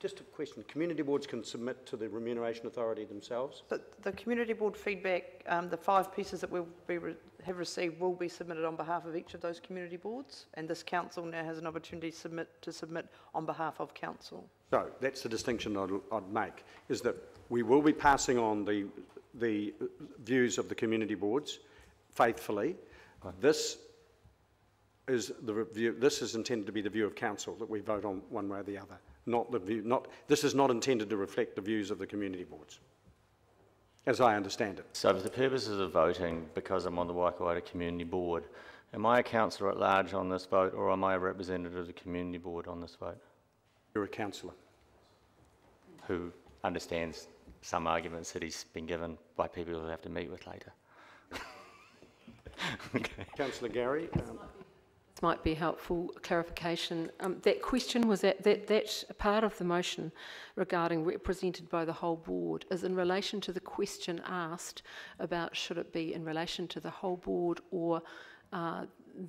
just a question, community boards can submit to the Remuneration Authority themselves? The, the community board feedback, um, the five pieces that we'll be re have received will be submitted on behalf of each of those community boards, and this council now has an opportunity to submit, to submit on behalf of council. So that's the distinction I'd, I'd make, is that we will be passing on the, the views of the community boards faithfully. This is the review, this is intended to be the view of council that we vote on one way or the other. Not the view, not, this is not intended to reflect the views of the community boards, as I understand it. So for the purposes of voting, because I'm on the Waikouaiti Community Board, am I a councillor at large on this vote or am I a representative of the community board on this vote? You're a councillor. Who understands some arguments that he's been given by people who have to meet with later. <laughs> okay. Councillor Garey. Um, might be helpful clarification. Um, that question was that, that that part of the motion regarding represented by the whole board is in relation to the question asked about should it be in relation to the whole board or uh,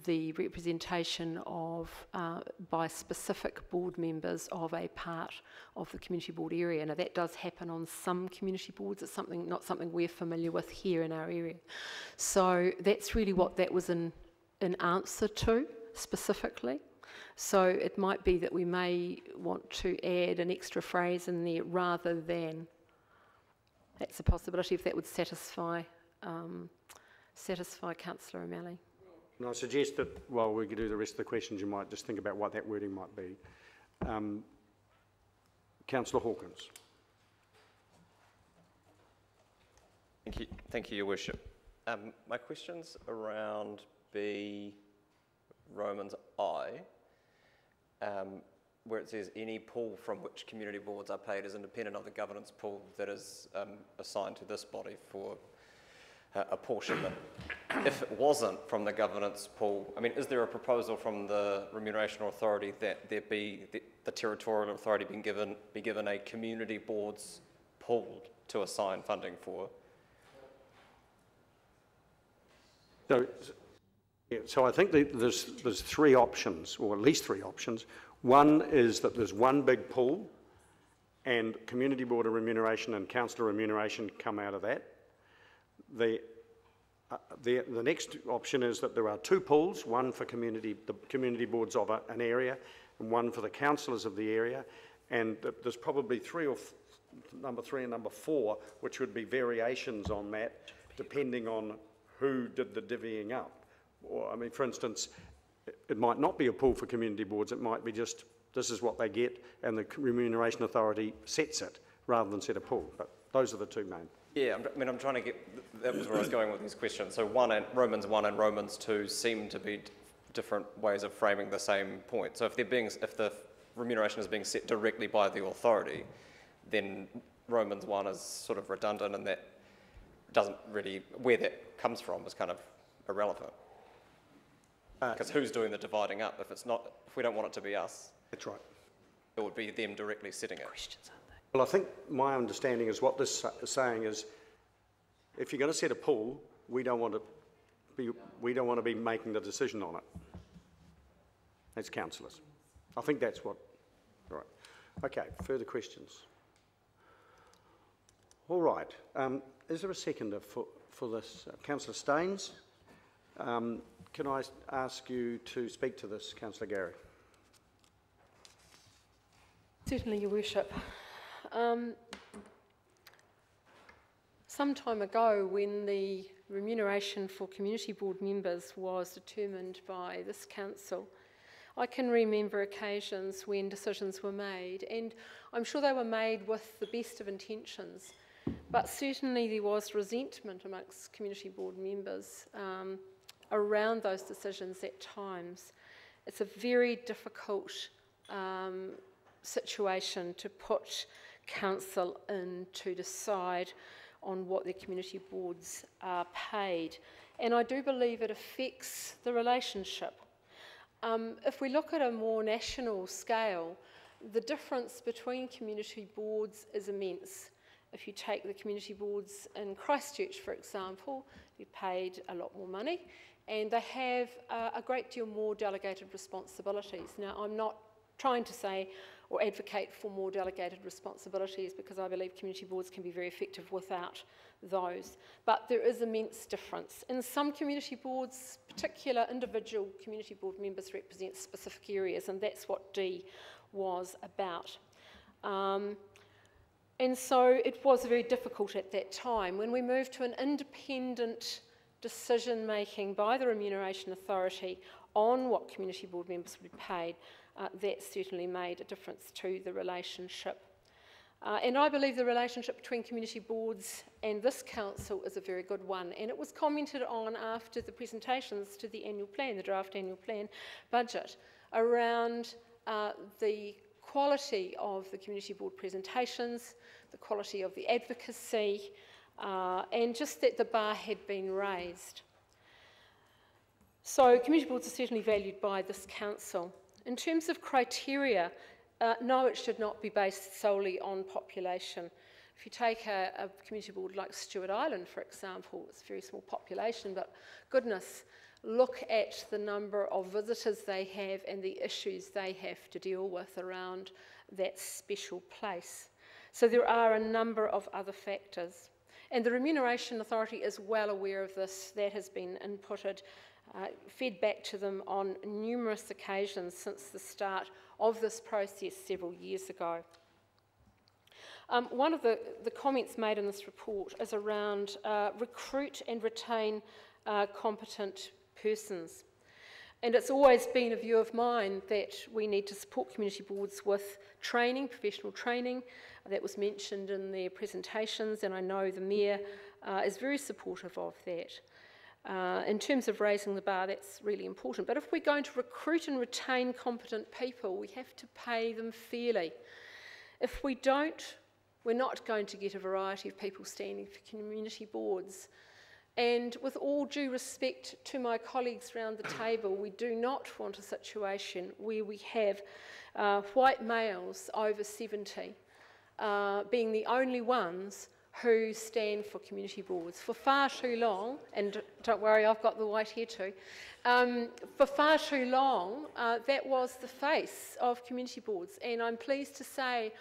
the representation of uh, by specific board members of a part of the community board area. Now that does happen on some community boards. It's something not something we're familiar with here in our area. So that's really what that was in in answer to specifically. So it might be that we may want to add an extra phrase in there rather than. That's a possibility if that would satisfy um, satisfy Councillor O'Malley. And I suggest that while we do the rest of the questions, you might just think about what that wording might be. Um, Councillor Hawkins. Thank you, thank you, Your Worship. Um, my question's around B Romans I, um, where it says any pool from which community boards are paid is independent of the governance pool that is um, assigned to this body for uh, apportionment. If it wasn't from the governance pool, I mean, is there a proposal from the remuneration authority that there be the, the territorial authority being given be given a community boards pool to assign funding for? So, so I think the, there's, there's three options, or at least three options. One is that there's one big pool, and community board remuneration and councillor remuneration come out of that. The, uh, the, the next option is that there are two pools, one for community, the community boards of a, an area, and one for the councillors of the area, and th there's probably three or number three and number four, which would be variations on that, depending on who did the divvying up. Or, I mean, for instance, it might not be a pool for community boards, it might be just this is what they get and the remuneration authority sets it rather than set a pool. But those are the two main. Yeah, I mean, I'm trying to get, that was where I was going with these questions. So one and Romans 1 and Romans 2 seem to be different ways of framing the same point. So if they're being, if the remuneration is being set directly by the authority, then Romans 1 is sort of redundant and that doesn't really, where that comes from is kind of irrelevant. Because uh, who's doing the dividing up? If it's not, if we don't want it to be us. That's right. It would be them directly setting it. Questions, aren't they? Well, I think my understanding is what this is saying is, if you're going to set a pool, we don't want to be, we don't want to be making the decision on it. As councillors. I think that's what, right. Okay, further questions? All right. Um, is there a seconder for, for this? Uh, Councillor Staynes? Um, can I ask you to speak to this, Councillor Garey? Certainly, Your Worship. Um, some time ago, when the remuneration for community board members was determined by this council, I can remember occasions when decisions were made, and I'm sure they were made with the best of intentions, but certainly there was resentment amongst community board members. Um, around those decisions at times. It's a very difficult um, situation to put council in to decide on what their community boards are paid. And I do believe it affects the relationship. Um, if we look at a more national scale, the difference between community boards is immense. If you take the community boards in Christchurch, for example, they're paid a lot more money and they have uh, a great deal more delegated responsibilities. Now, I'm not trying to say or advocate for more delegated responsibilities because I believe community boards can be very effective without those. But there is immense difference. In some community boards, particular individual community board members represent specific areas, and that's what D was about. Um, and so it was very difficult at that time. When we moved to an independent decision making by the Remuneration Authority on what community board members would be paid, uh, that certainly made a difference to the relationship. Uh, and I believe the relationship between community boards and this council is a very good one. And it was commented on after the presentations to the annual plan, the draft annual plan budget, around uh, the quality of the community board presentations, the quality of the advocacy, uh, and just that the bar had been raised. So community boards are certainly valued by this council. In terms of criteria, uh, no, it should not be based solely on population. If you take a, a community board like Stewart Island, for example, it's a very small population, but goodness, look at the number of visitors they have and the issues they have to deal with around that special place. So there are a number of other factors. And the Remuneration Authority is well aware of this. That has been inputted, uh, fed back to them on numerous occasions since the start of this process several years ago. Um, one of the, the comments made in this report is around uh, recruit and retain uh, competent persons. And it's always been a view of mine that we need to support community boards with training, professional training. That was mentioned in their presentations, and I know the Mayor uh, is very supportive of that. Uh, in terms of raising the bar, that's really important. But if we're going to recruit and retain competent people, we have to pay them fairly. If we don't, we're not going to get a variety of people standing for community boards. And with all due respect to my colleagues around the table, we do not want a situation where we have uh, white males over 70 uh, being the only ones who stand for community boards. For far too long, and don't worry, I've got the white hair too, um, for far too long, uh, that was the face of community boards. And I'm pleased to say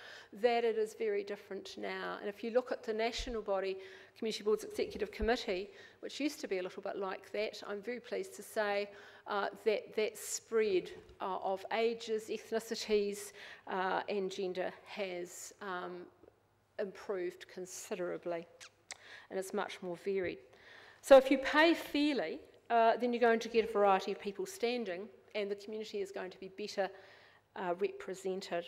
that it is very different now. And if you look at the national body, Community Boards Executive Committee, which used to be a little bit like that, I'm very pleased to say uh, that that spread uh, of ages, ethnicities, uh, and gender has um, improved considerably and it's much more varied. So if you pay fairly, uh, then you're going to get a variety of people standing and the community is going to be better uh, represented.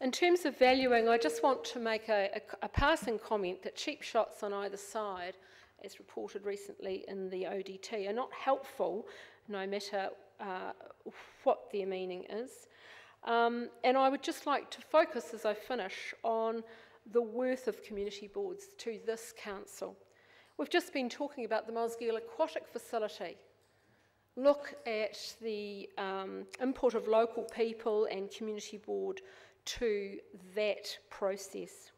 In terms of valuing, I just want to make a, a, a passing comment that cheap shots on either side, as reported recently in the ODT, are not helpful no matter uh, what their meaning is. Um, and I would just like to focus as I finish on the worth of community boards to this council. We've just been talking about the Mosgiel Aquatic Facility. Look at the um, input of local people and community board to that process.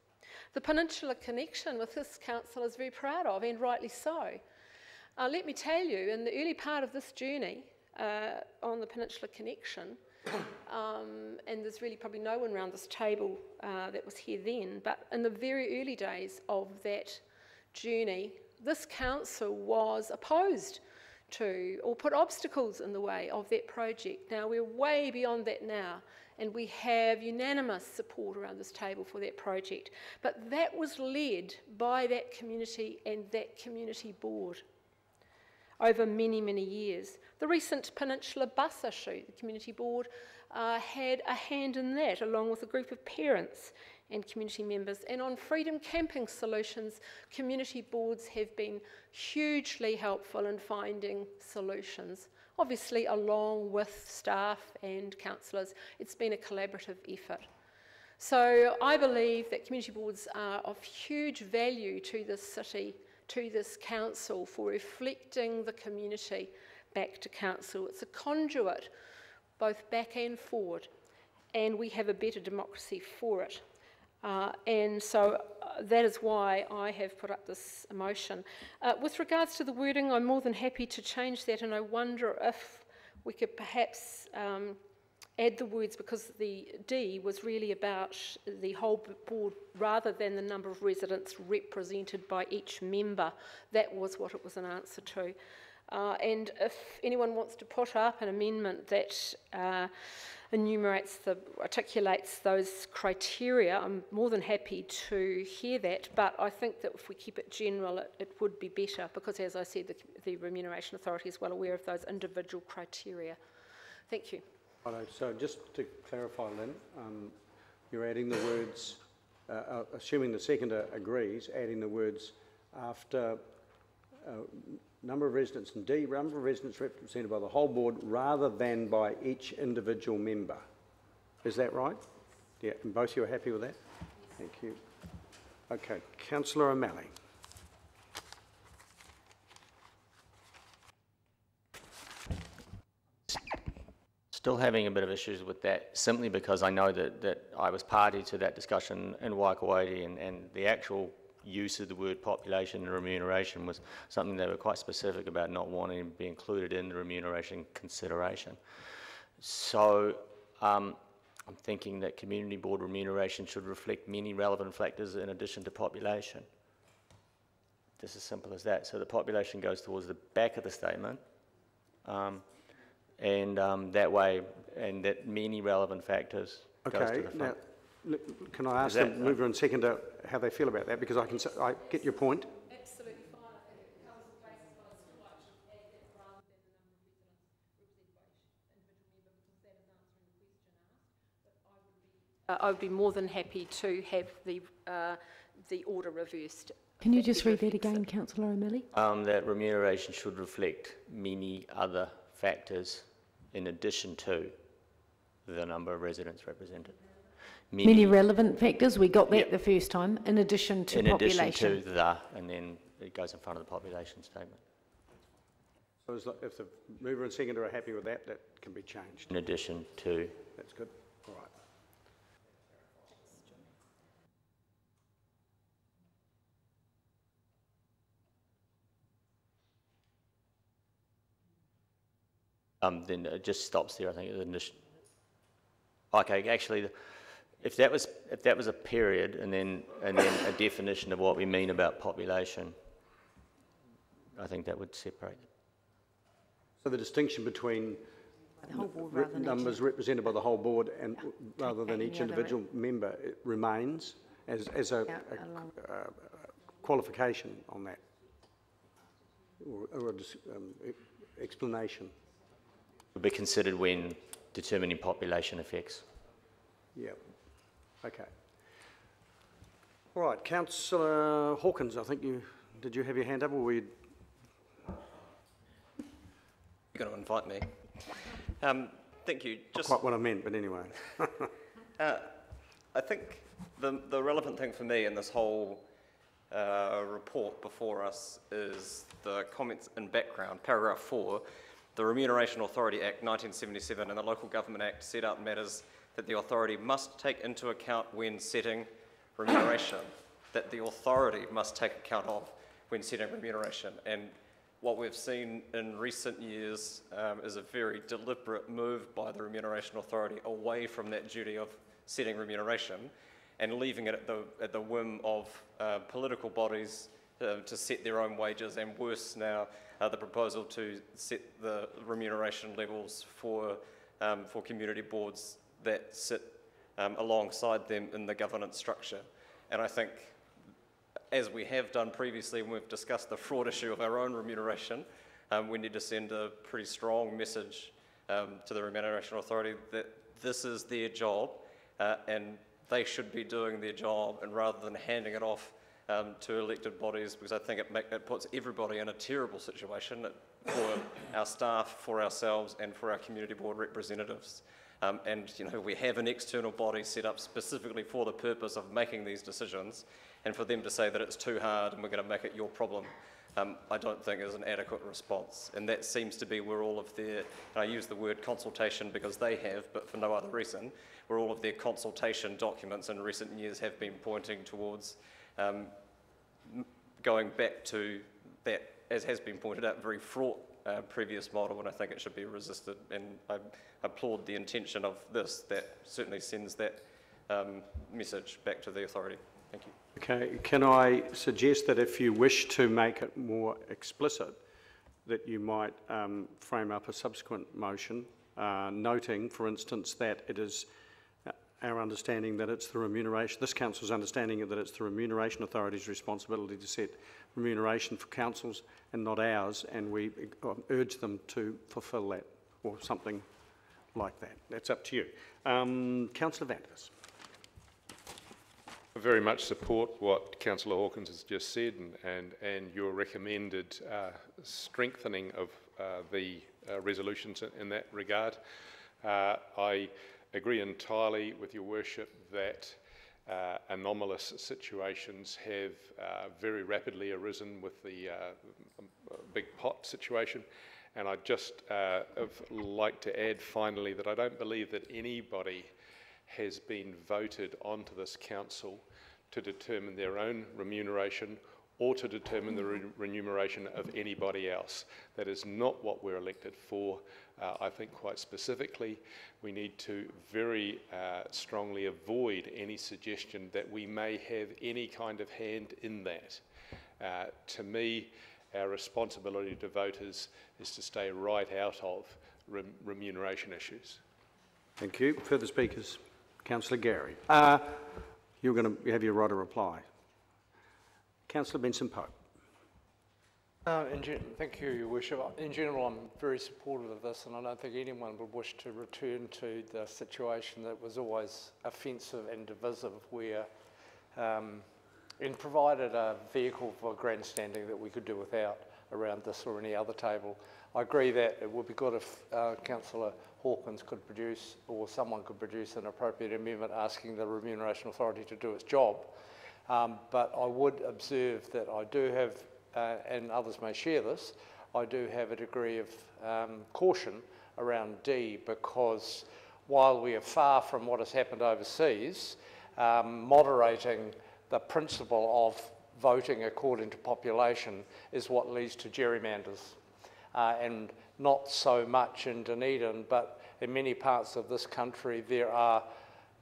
The Peninsula Connection with this council is very proud of, and rightly so. Uh, let me tell you, in the early part of this journey uh, on the Peninsula Connection, <coughs> um, and there's really probably no one around this table uh, that was here then, but in the very early days of that journey, this council was opposed to or put obstacles in the way of that project. Now we're way beyond that now and we have unanimous support around this table for that project. But that was led by that community and that community board over many, many years. The recent Peninsula bus issue, the community board uh, had a hand in that, along with a group of parents and community members. And on freedom camping solutions, community boards have been hugely helpful in finding solutions. Obviously, along with staff and councillors, it's been a collaborative effort. So I believe that community boards are of huge value to this city to this council for reflecting the community back to council. It's a conduit, both back and forward, and we have a better democracy for it. Uh, and so uh, that is why I have put up this motion. Uh, with regards to the wording, I'm more than happy to change that, and I wonder if we could perhaps um, add the words because the D was really about the whole board rather than the number of residents represented by each member. That was what it was an answer to. Uh, and if anyone wants to put up an amendment that uh, enumerates the, articulates those criteria, I'm more than happy to hear that, but I think that if we keep it general, it, it would be better because, as I said, the, the Remuneration Authority is well aware of those individual criteria. Thank you. So just to clarify, Lynn, um, you're adding the words, uh, uh, assuming the seconder agrees, adding the words after uh, number of residents and D, number of residents represented by the whole board rather than by each individual member. Is that right? Yeah, and both of you are happy with that? Thank you. Okay, Councillor O'Malley. still having a bit of issues with that simply because I know that, that I was party to that discussion in Waikouaiti and, and the actual use of the word population and remuneration was something they were quite specific about not wanting to be included in the remuneration consideration. So um, I'm thinking that community board remuneration should reflect many relevant factors in addition to population. Just as simple as that. So the population goes towards the back of the statement. Um, and um, that way, and that many relevant factors goes to the front. now, can I ask Is the that- mover and seconder how they feel about that? Because I can, s- I get your point. Absolutely fine. I think it covers the basis, but I still like to add that rather than the number of residents represented by each individual member, because that is answering the question asked. But I would be, uh, I would be more than happy to have the, uh, the order reversed. Can you just better read that reflects again, councillor O'Malley? Um, that remuneration should reflect many other factors in addition to the number of residents represented. Many relevant factors, we got that Yep. the first time, in addition to in population. addition to the, and then it goes in front of the population statement. So if the mover and seconder are happy with that, that can be changed. In addition to, That's good. All right. um, then it just stops there. I think. Okay, actually, the- if that was if that was a period and then and then a definition of what we mean about population, I think that would separate. So the distinction between The whole board re- rather than each numbers represented by the whole board and rather than any each other individual member it remains as, as a, Yeah, a- a- a qualification on that, or, or a dis- um, e- explanation. Would be considered when determining population effects. Yeah. Okay. All right, councillor Hawkins, I think you, did you have your hand up or were you? You're going to invite me. Um, thank you. Not quite what I meant, but anyway. <laughs> Uh, I think the, the relevant thing for me in this whole uh, report before us is the comments in background, paragraph four. The Remuneration Authority Act 1977 and the Local Government Act set out matters that the authority must take into account when setting remuneration, that the authority must take account of when setting remuneration. And what we've seen in recent years um, is a very deliberate move by the Remuneration Authority away from that duty of setting remuneration and leaving it at the, at the whim of uh, political bodies uh, to set their own wages, and worse now, uh, the proposal to set the remuneration levels for, um, for community boards that sit um, alongside them in the governance structure. And I think as we have done previously when we've discussed the fraud issue of our own remuneration, um, we need to send a pretty strong message um, to the Remuneration Authority that this is their job uh, and they should be doing their job and rather than handing it off um, to elected bodies because I think it, make, it puts everybody in a terrible situation for our staff, for ourselves and for our community board representatives. Um, and you know we have an external body set up specifically for the purpose of making these decisions, and for them to say that it's too hard and we're going to make it your problem, um, I don't think is an adequate response. And that seems to be where all of their, I use the word consultation because they have, but for no other reason, where all of their consultation documents in recent years have been pointing towards um, going back to that, as has been pointed out, very fraught uh, previous model, and I think it should be resisted. And I applaud the intention of this that certainly sends that um, message back to the authority. Thank you. Okay, can I suggest that if you wish to make it more explicit, that you might um, frame up a subsequent motion, uh, noting, for instance, that it is uh, our understanding that it's the remuneration, this council's understanding that it's the remuneration authority's responsibility to set remuneration for councils and not ours, and we uh, urge them to fulfil that, or something like that. That's up to you. Um, Councillor Vandervis. I very much support what Councillor Hawkins has just said and, and, and your recommended uh, strengthening of uh, the uh, resolutions in, in that regard. Uh, I agree entirely with your worship that uh, anomalous situations have uh, very rapidly arisen with the uh, big pot situation. And I'd just uh, like to add finally that I don't believe that anybody has been voted onto this council to determine their own remuneration or to determine the re remuneration of anybody else. That is not what we're elected for. Uh, I think quite specifically, we need to very uh, strongly avoid any suggestion that we may have any kind of hand in that. Uh, to me, our responsibility to voters is to stay right out of rem remuneration issues. Thank you. Further speakers? Councillor Garey. Uh, you're going to have your right to reply. Councillor Benson Pope. Uh, thank you, Your Worship. In general, I'm very supportive of this, and I don't think anyone would wish to return to the situation that was always offensive and divisive, where um, and provided a vehicle for grandstanding that we could do without around this or any other table. I agree that it would be good if uh, Councillor Hawkins could produce, or someone could produce an appropriate amendment asking the Remuneration Authority to do its job. Um, but I would observe that I do have, uh, and others may share this, I do have a degree of um, caution around D because while we are far from what has happened overseas, um, moderating the principle of voting according to population is what leads to gerrymanders. Uh, and not so much in Dunedin, but in many parts of this country, there are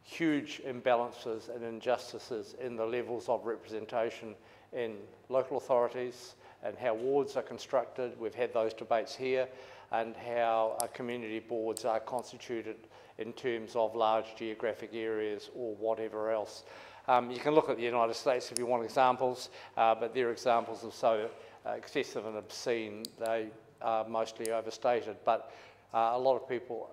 huge imbalances and injustices in the levels of representation in local authorities and how wards are constructed. We've had those debates here and how uh, community boards are constituted in terms of large geographic areas or whatever else. Um, you can look at the United States if you want examples, uh, but their examples are so excessive and obscene, they are mostly overstated. But uh, a lot of people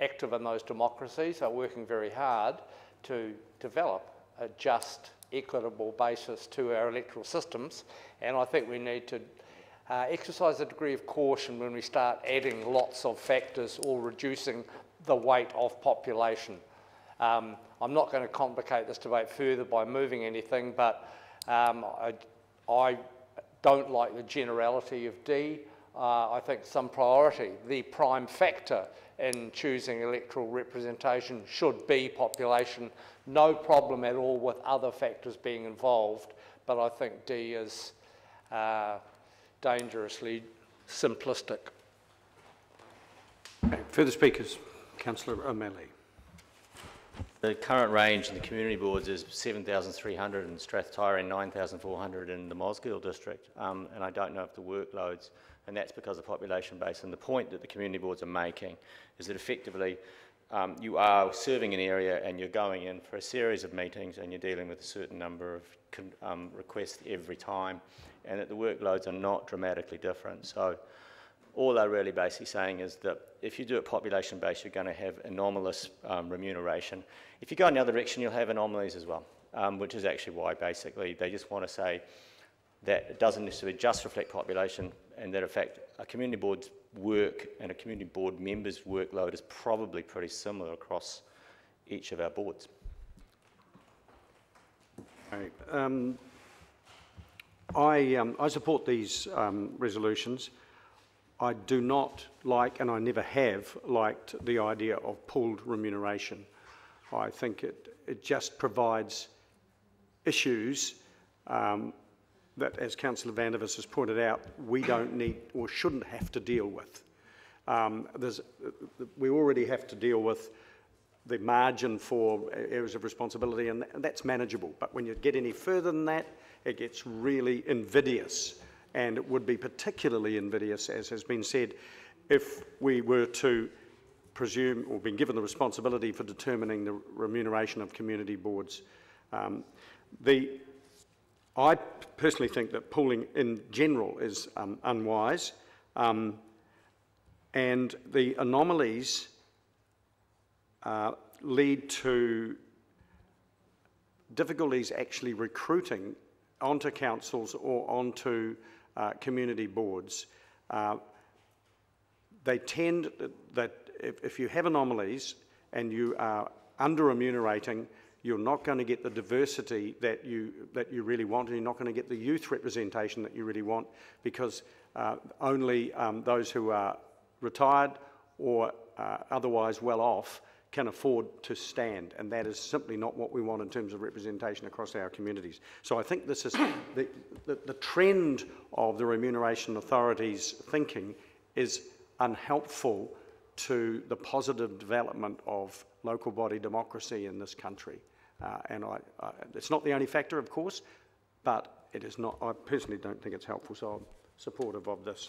active in those democracies are working very hard to develop a just, equitable basis to our electoral systems. And I think we need to uh, exercise a degree of caution when we start adding lots of factors or reducing the weight of population. Um, I'm not going to complicate this debate further by moving anything, but um, I, I, don't like the generality of D. Uh, I think some priority, the prime factor in choosing electoral representation should be population. No problem at all with other factors being involved, but I think D is uh, dangerously simplistic. Further speakers, Councillor O'Malley. The current range in the community boards is 7,300 in Strath Taieri and 9,400 in the Mosgiel district, um, and I don't know if the workloads, and that's because of population base. And the point that the community boards are making is that effectively um, you are serving an area and you're going in for a series of meetings and you're dealing with a certain number of um, requests every time, and that the workloads are not dramatically different. So all they're really basically saying is that if you do it population based, you're going to have anomalous um, remuneration. If you go in the other direction, you'll have anomalies as well, um, which is actually why basically they just want to say that it doesn't necessarily just reflect population and that in fact a community board's work and a community board member's workload is probably pretty similar across each of our boards. Okay. Um, I, um, I support these um, resolutions. I do not like, and I never have liked, the idea of pooled remuneration. I think it, it just provides issues um, that, as Councillor Van der has pointed out, we don't need or shouldn't have to deal with. Um, we already have to deal with the margin for areas of responsibility, and that's manageable. But when you get any further than that, it gets really invidious and it would be particularly invidious, as has been said, if we were to presume or been given the responsibility for determining the remuneration of community boards. Um, the, I personally think that pooling in general is um, unwise, um, and the anomalies uh, lead to difficulties actually recruiting onto councils or onto uh, community boards, uh, they tend that if, if, you have anomalies and you are under remunerating, you're not going to get the diversity that you, that you really want, and you're not going to get the youth representation that you really want because uh, only um, those who are retired or uh, otherwise well off can afford to stand, and that is simply not what we want in terms of representation across our communities. So I think this is <coughs> the, the, the trend of the remuneration authorities thinking is unhelpful to the positive development of local body democracy in this country. Uh, and I, I, it's not the only factor, of course, but it is not, I personally don't think it's helpful, so I'm supportive of this.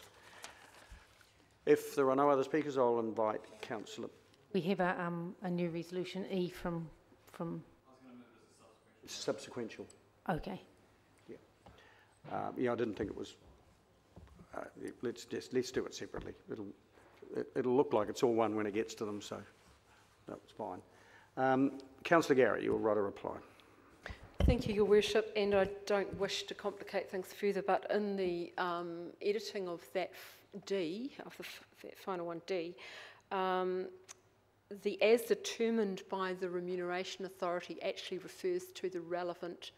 If there are no other speakers, I'll invite Councillor We have a, um, a new resolution E from, from, Subsequential. okay. Um, yeah, I didn't think it was. Uh, let's just let's do it separately. It'll it, it'll look like it's all one when it gets to them, so that's fine. Um, Councillor Garey, you'll write a reply. Thank you, Your Worship, and I don't wish to complicate things further, but in the um, editing of that D, of the that final one D, um, the as determined by the remuneration authority actually refers to the relevant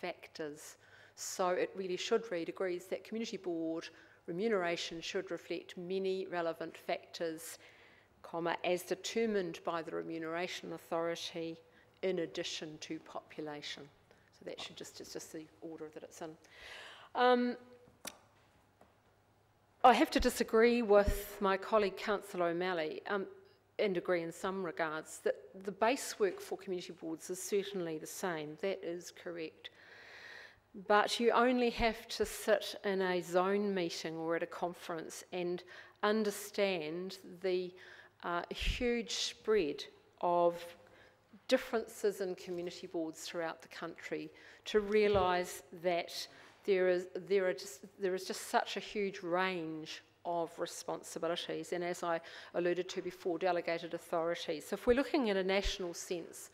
factors. So it really should read agrees that community board remuneration should reflect many relevant factors, comma, as determined by the remuneration authority in addition to population. So that should just, it's just the order that it's in. Um, I have to disagree with my colleague Councillor O'Malley um, and agree in some regards that the base work for community boards is certainly the same. That is correct. But you only have to sit in a zone meeting or at a conference and understand the uh, huge spread of differences in community boards throughout the country to realise that there is, there, are just, there is just such a huge range of responsibilities, and as I alluded to before, delegated authorities. So if we're looking in a national sense,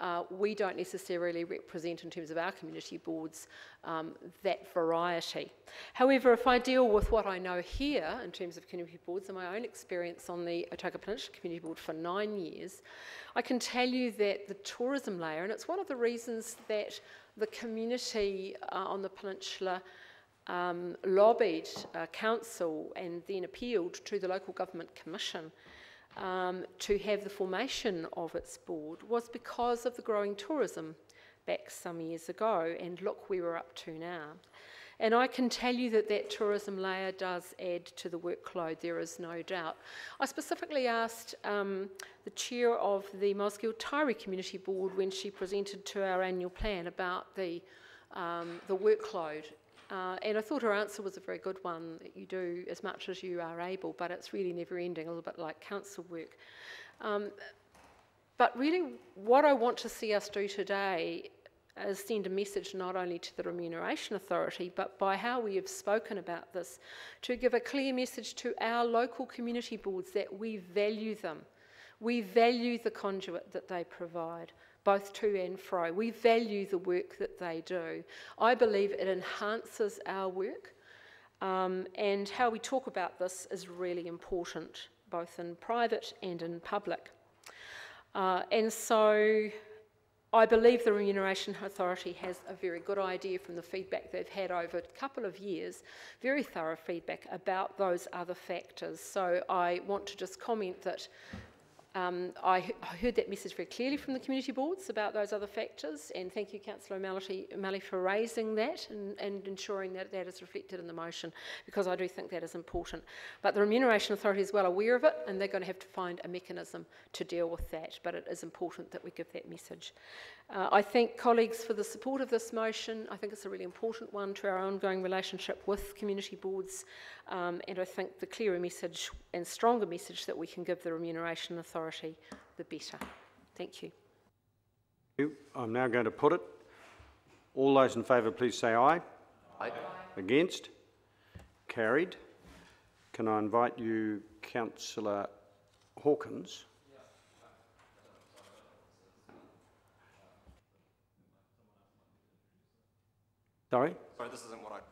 uh, we don't necessarily represent in terms of our community boards um, that variety. However, if I deal with what I know here in terms of community boards and my own experience on the Otago Peninsula Community Board for nine years, I can tell you that the tourism layer, and it's one of the reasons that the community uh, on the peninsula um, lobbied uh, council and then appealed to the local government commission um, to have the formation of its board was because of the growing tourism back some years ago and look where we're up to now. And I can tell you that that tourism layer does add to the workload, there is no doubt. I specifically asked um, the chair of the Mosgiel-Taieri Community Board when she presented to our annual plan about the, um, the workload. Uh, and I thought her answer was a very good one, you do as much as you are able, but it's really never ending, a little bit like council work. Um, but really, what I want to see us do today is send a message not only to the Remuneration Authority, but by how we have spoken about this, to give a clear message to our local community boards that we value them. We value the conduit that they provide, both to and fro. We value the work that they do. I believe it enhances our work, um, and how we talk about this is really important, both in private and in public. Uh, and so I believe the Remuneration Authority has a very good idea from the feedback they've had over a couple of years, very thorough feedback about those other factors. So I want to just comment that um, I, I, heard that message very clearly from the community boards about those other factors, and thank you, Councillor O'Malley, for raising that and, and, ensuring that that is reflected in the motion, because I do think that is important. But the Remuneration Authority is well aware of it, and they're going to have to find a mechanism to deal with that, but it is important that we give that message. Uh, I thank colleagues for the support of this motion. I think it's a really important one to our ongoing relationship with community boards, um, and I think the clearer message and stronger message that we can give the Remuneration Authority, the better. Thank you. I'm now going to put it. All those in favour, please say aye. Aye. Against? Carried. Can I invite you, Councillor Hawkins? Sorry? Sorry, this isn't what I...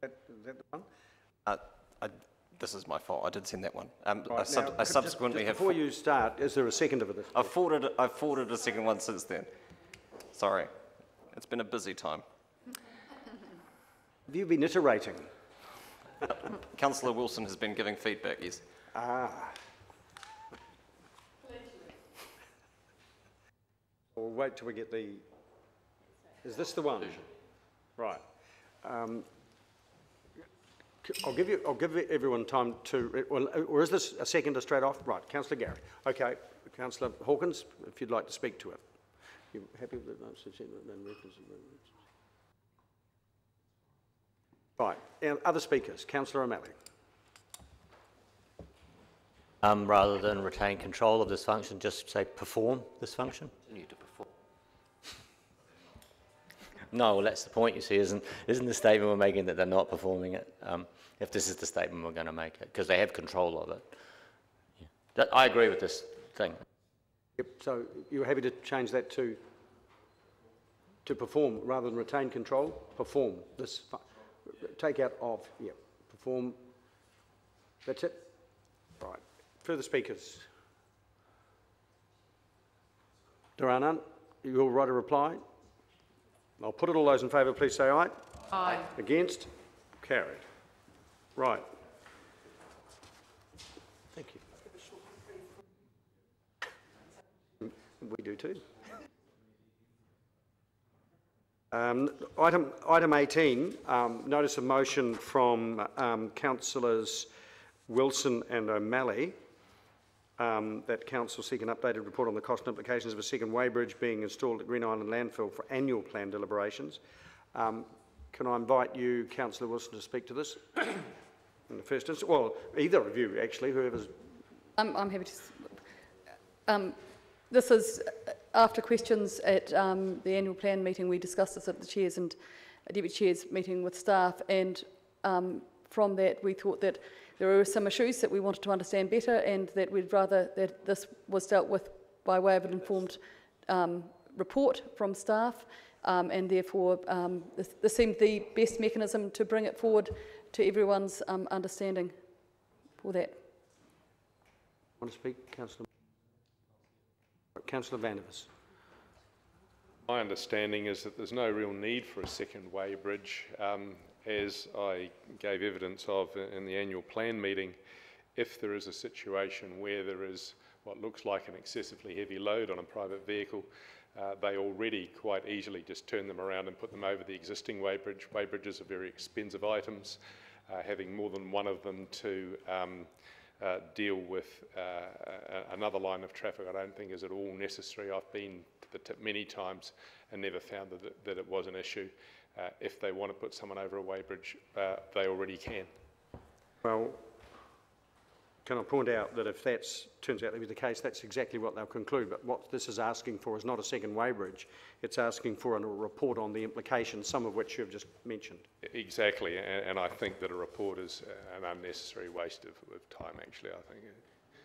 That, is that the one? Uh, I, this is my fault. I did send that one. Um, I, sub- now, I just- subsequently just have. Before you start, is there a second of this? I've forwarded, I've forwarded a second one since then. Sorry. It's been a busy time. Have you been iterating? Councillor Wilson has been giving feedback, yes. Ah. We'll wait till we get the, is this the one? Right. Um, I'll give you, I'll give everyone time to, or is this a second to straight off? Right, councillor Garey. Okay, councillor Hawkins, if you'd like to speak to it. You happy with it? No, so- so- then Right, and other speakers, councillor O'Malley. Um, rather than retain control of this function, just say perform this function? Continue to perform. No, well, that's the point, you see, isn't, isn't the statement we're making that they're not performing it? Um, if this is the statement we're going to make it, because they have control of it. Yeah. That, I agree with this thing. Yep, so you're happy to change that to, to perform, rather than retain control, perform this, fu- take out of, yeah, perform, that's it? Right, further speakers? There are none, you'll write a reply? I'll put it, all those in favour, please say aye. Aye. Against? Carried. Right. Thank you. We do too. Um, item, item 18, um, notice of motion from um, councillors Wilson and O'Malley um, that council seek an updated report on the cost and implications of a second weighbridge being installed at Green Island landfill for annual plan deliberations. Um, can I invite you, councillor Wilson, to speak to this <clears throat> in the first instance? Well, either of you, actually, whoever's I'm, I'm happy to. Um, this is uh, after questions at um, the annual plan meeting. We discussed this at the chairs and uh, deputy chairs meeting with staff, and um, from that we thought that there were some issues that we wanted to understand better, and that we'd rather that this was dealt with by way of an informed um, report from staff, um, and therefore um, this, this seemed the best mechanism to bring it forward to everyone's um, understanding for that. I want to speak, councillor? Councillor Vandervis. My understanding is that there's no real need for a second weighbridge. Um, as I gave evidence of in the annual plan meeting, if there is a situation where there is what looks like an excessively heavy load on a private vehicle, uh, they already quite easily just turn them around and put them over the existing weighbridge. Weighbridges are very expensive items. Uh, having more than one of them to um, uh, deal with uh, another line of traffic, I don't think is at all necessary. I've been to the tip many times and never found that it, that it was an issue. Uh, if they want to put someone over a weighbridge, they already can. Well, can I point out that if that turns out to be the case, that's exactly what they'll conclude. But what this is asking for is not a second weighbridge. It's asking for a report on the implications, some of which you've just mentioned. Exactly, and, and I think that a report is an unnecessary waste of, of time, actually, I think.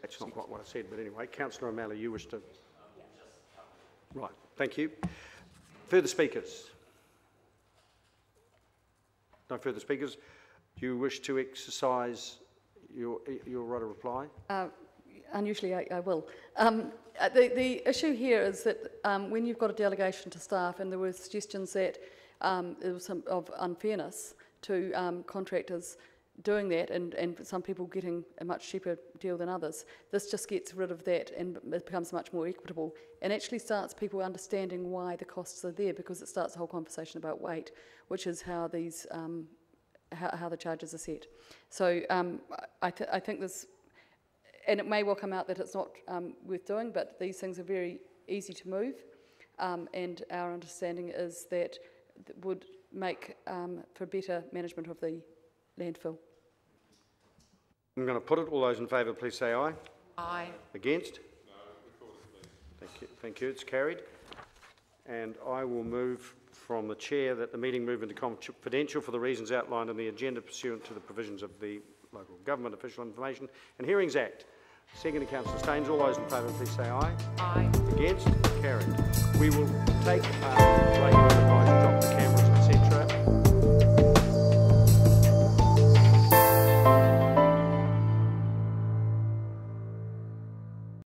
That's not quite what I said, but anyway, councillor O'Malley, you wish to... Right, thank you. Further speakers? No further speakers? Do you wish to exercise your, your right of reply? Uh, unusually, I, I will. Um, uh, the, the issue here is that um, when you've got a delegation to staff, and there were suggestions that um, there was some of unfairness to um, contractors doing that, and, and some people getting a much cheaper deal than others. This just gets rid of that, and it becomes much more equitable, and actually starts people understanding why the costs are there, because it starts a whole conversation about weight, which is how these um, how, how the charges are set. So um, I, th- I think this, and it may well come out that it's not um, worth doing, but these things are very easy to move, um, and our understanding is that th- would make um, for better management of the landfill. I'm going to put it. All those in favour, please say aye. Aye. Against? No. Thank you. Thank you. It's carried. And I will move from the chair that the meeting move into confidential for the reasons outlined in the agenda pursuant to the provisions of the Local Government Official Information and Meetings Act. Second to Councillor Staynes. All those in favour, please say aye. Aye. Against? Carried. We will take a break.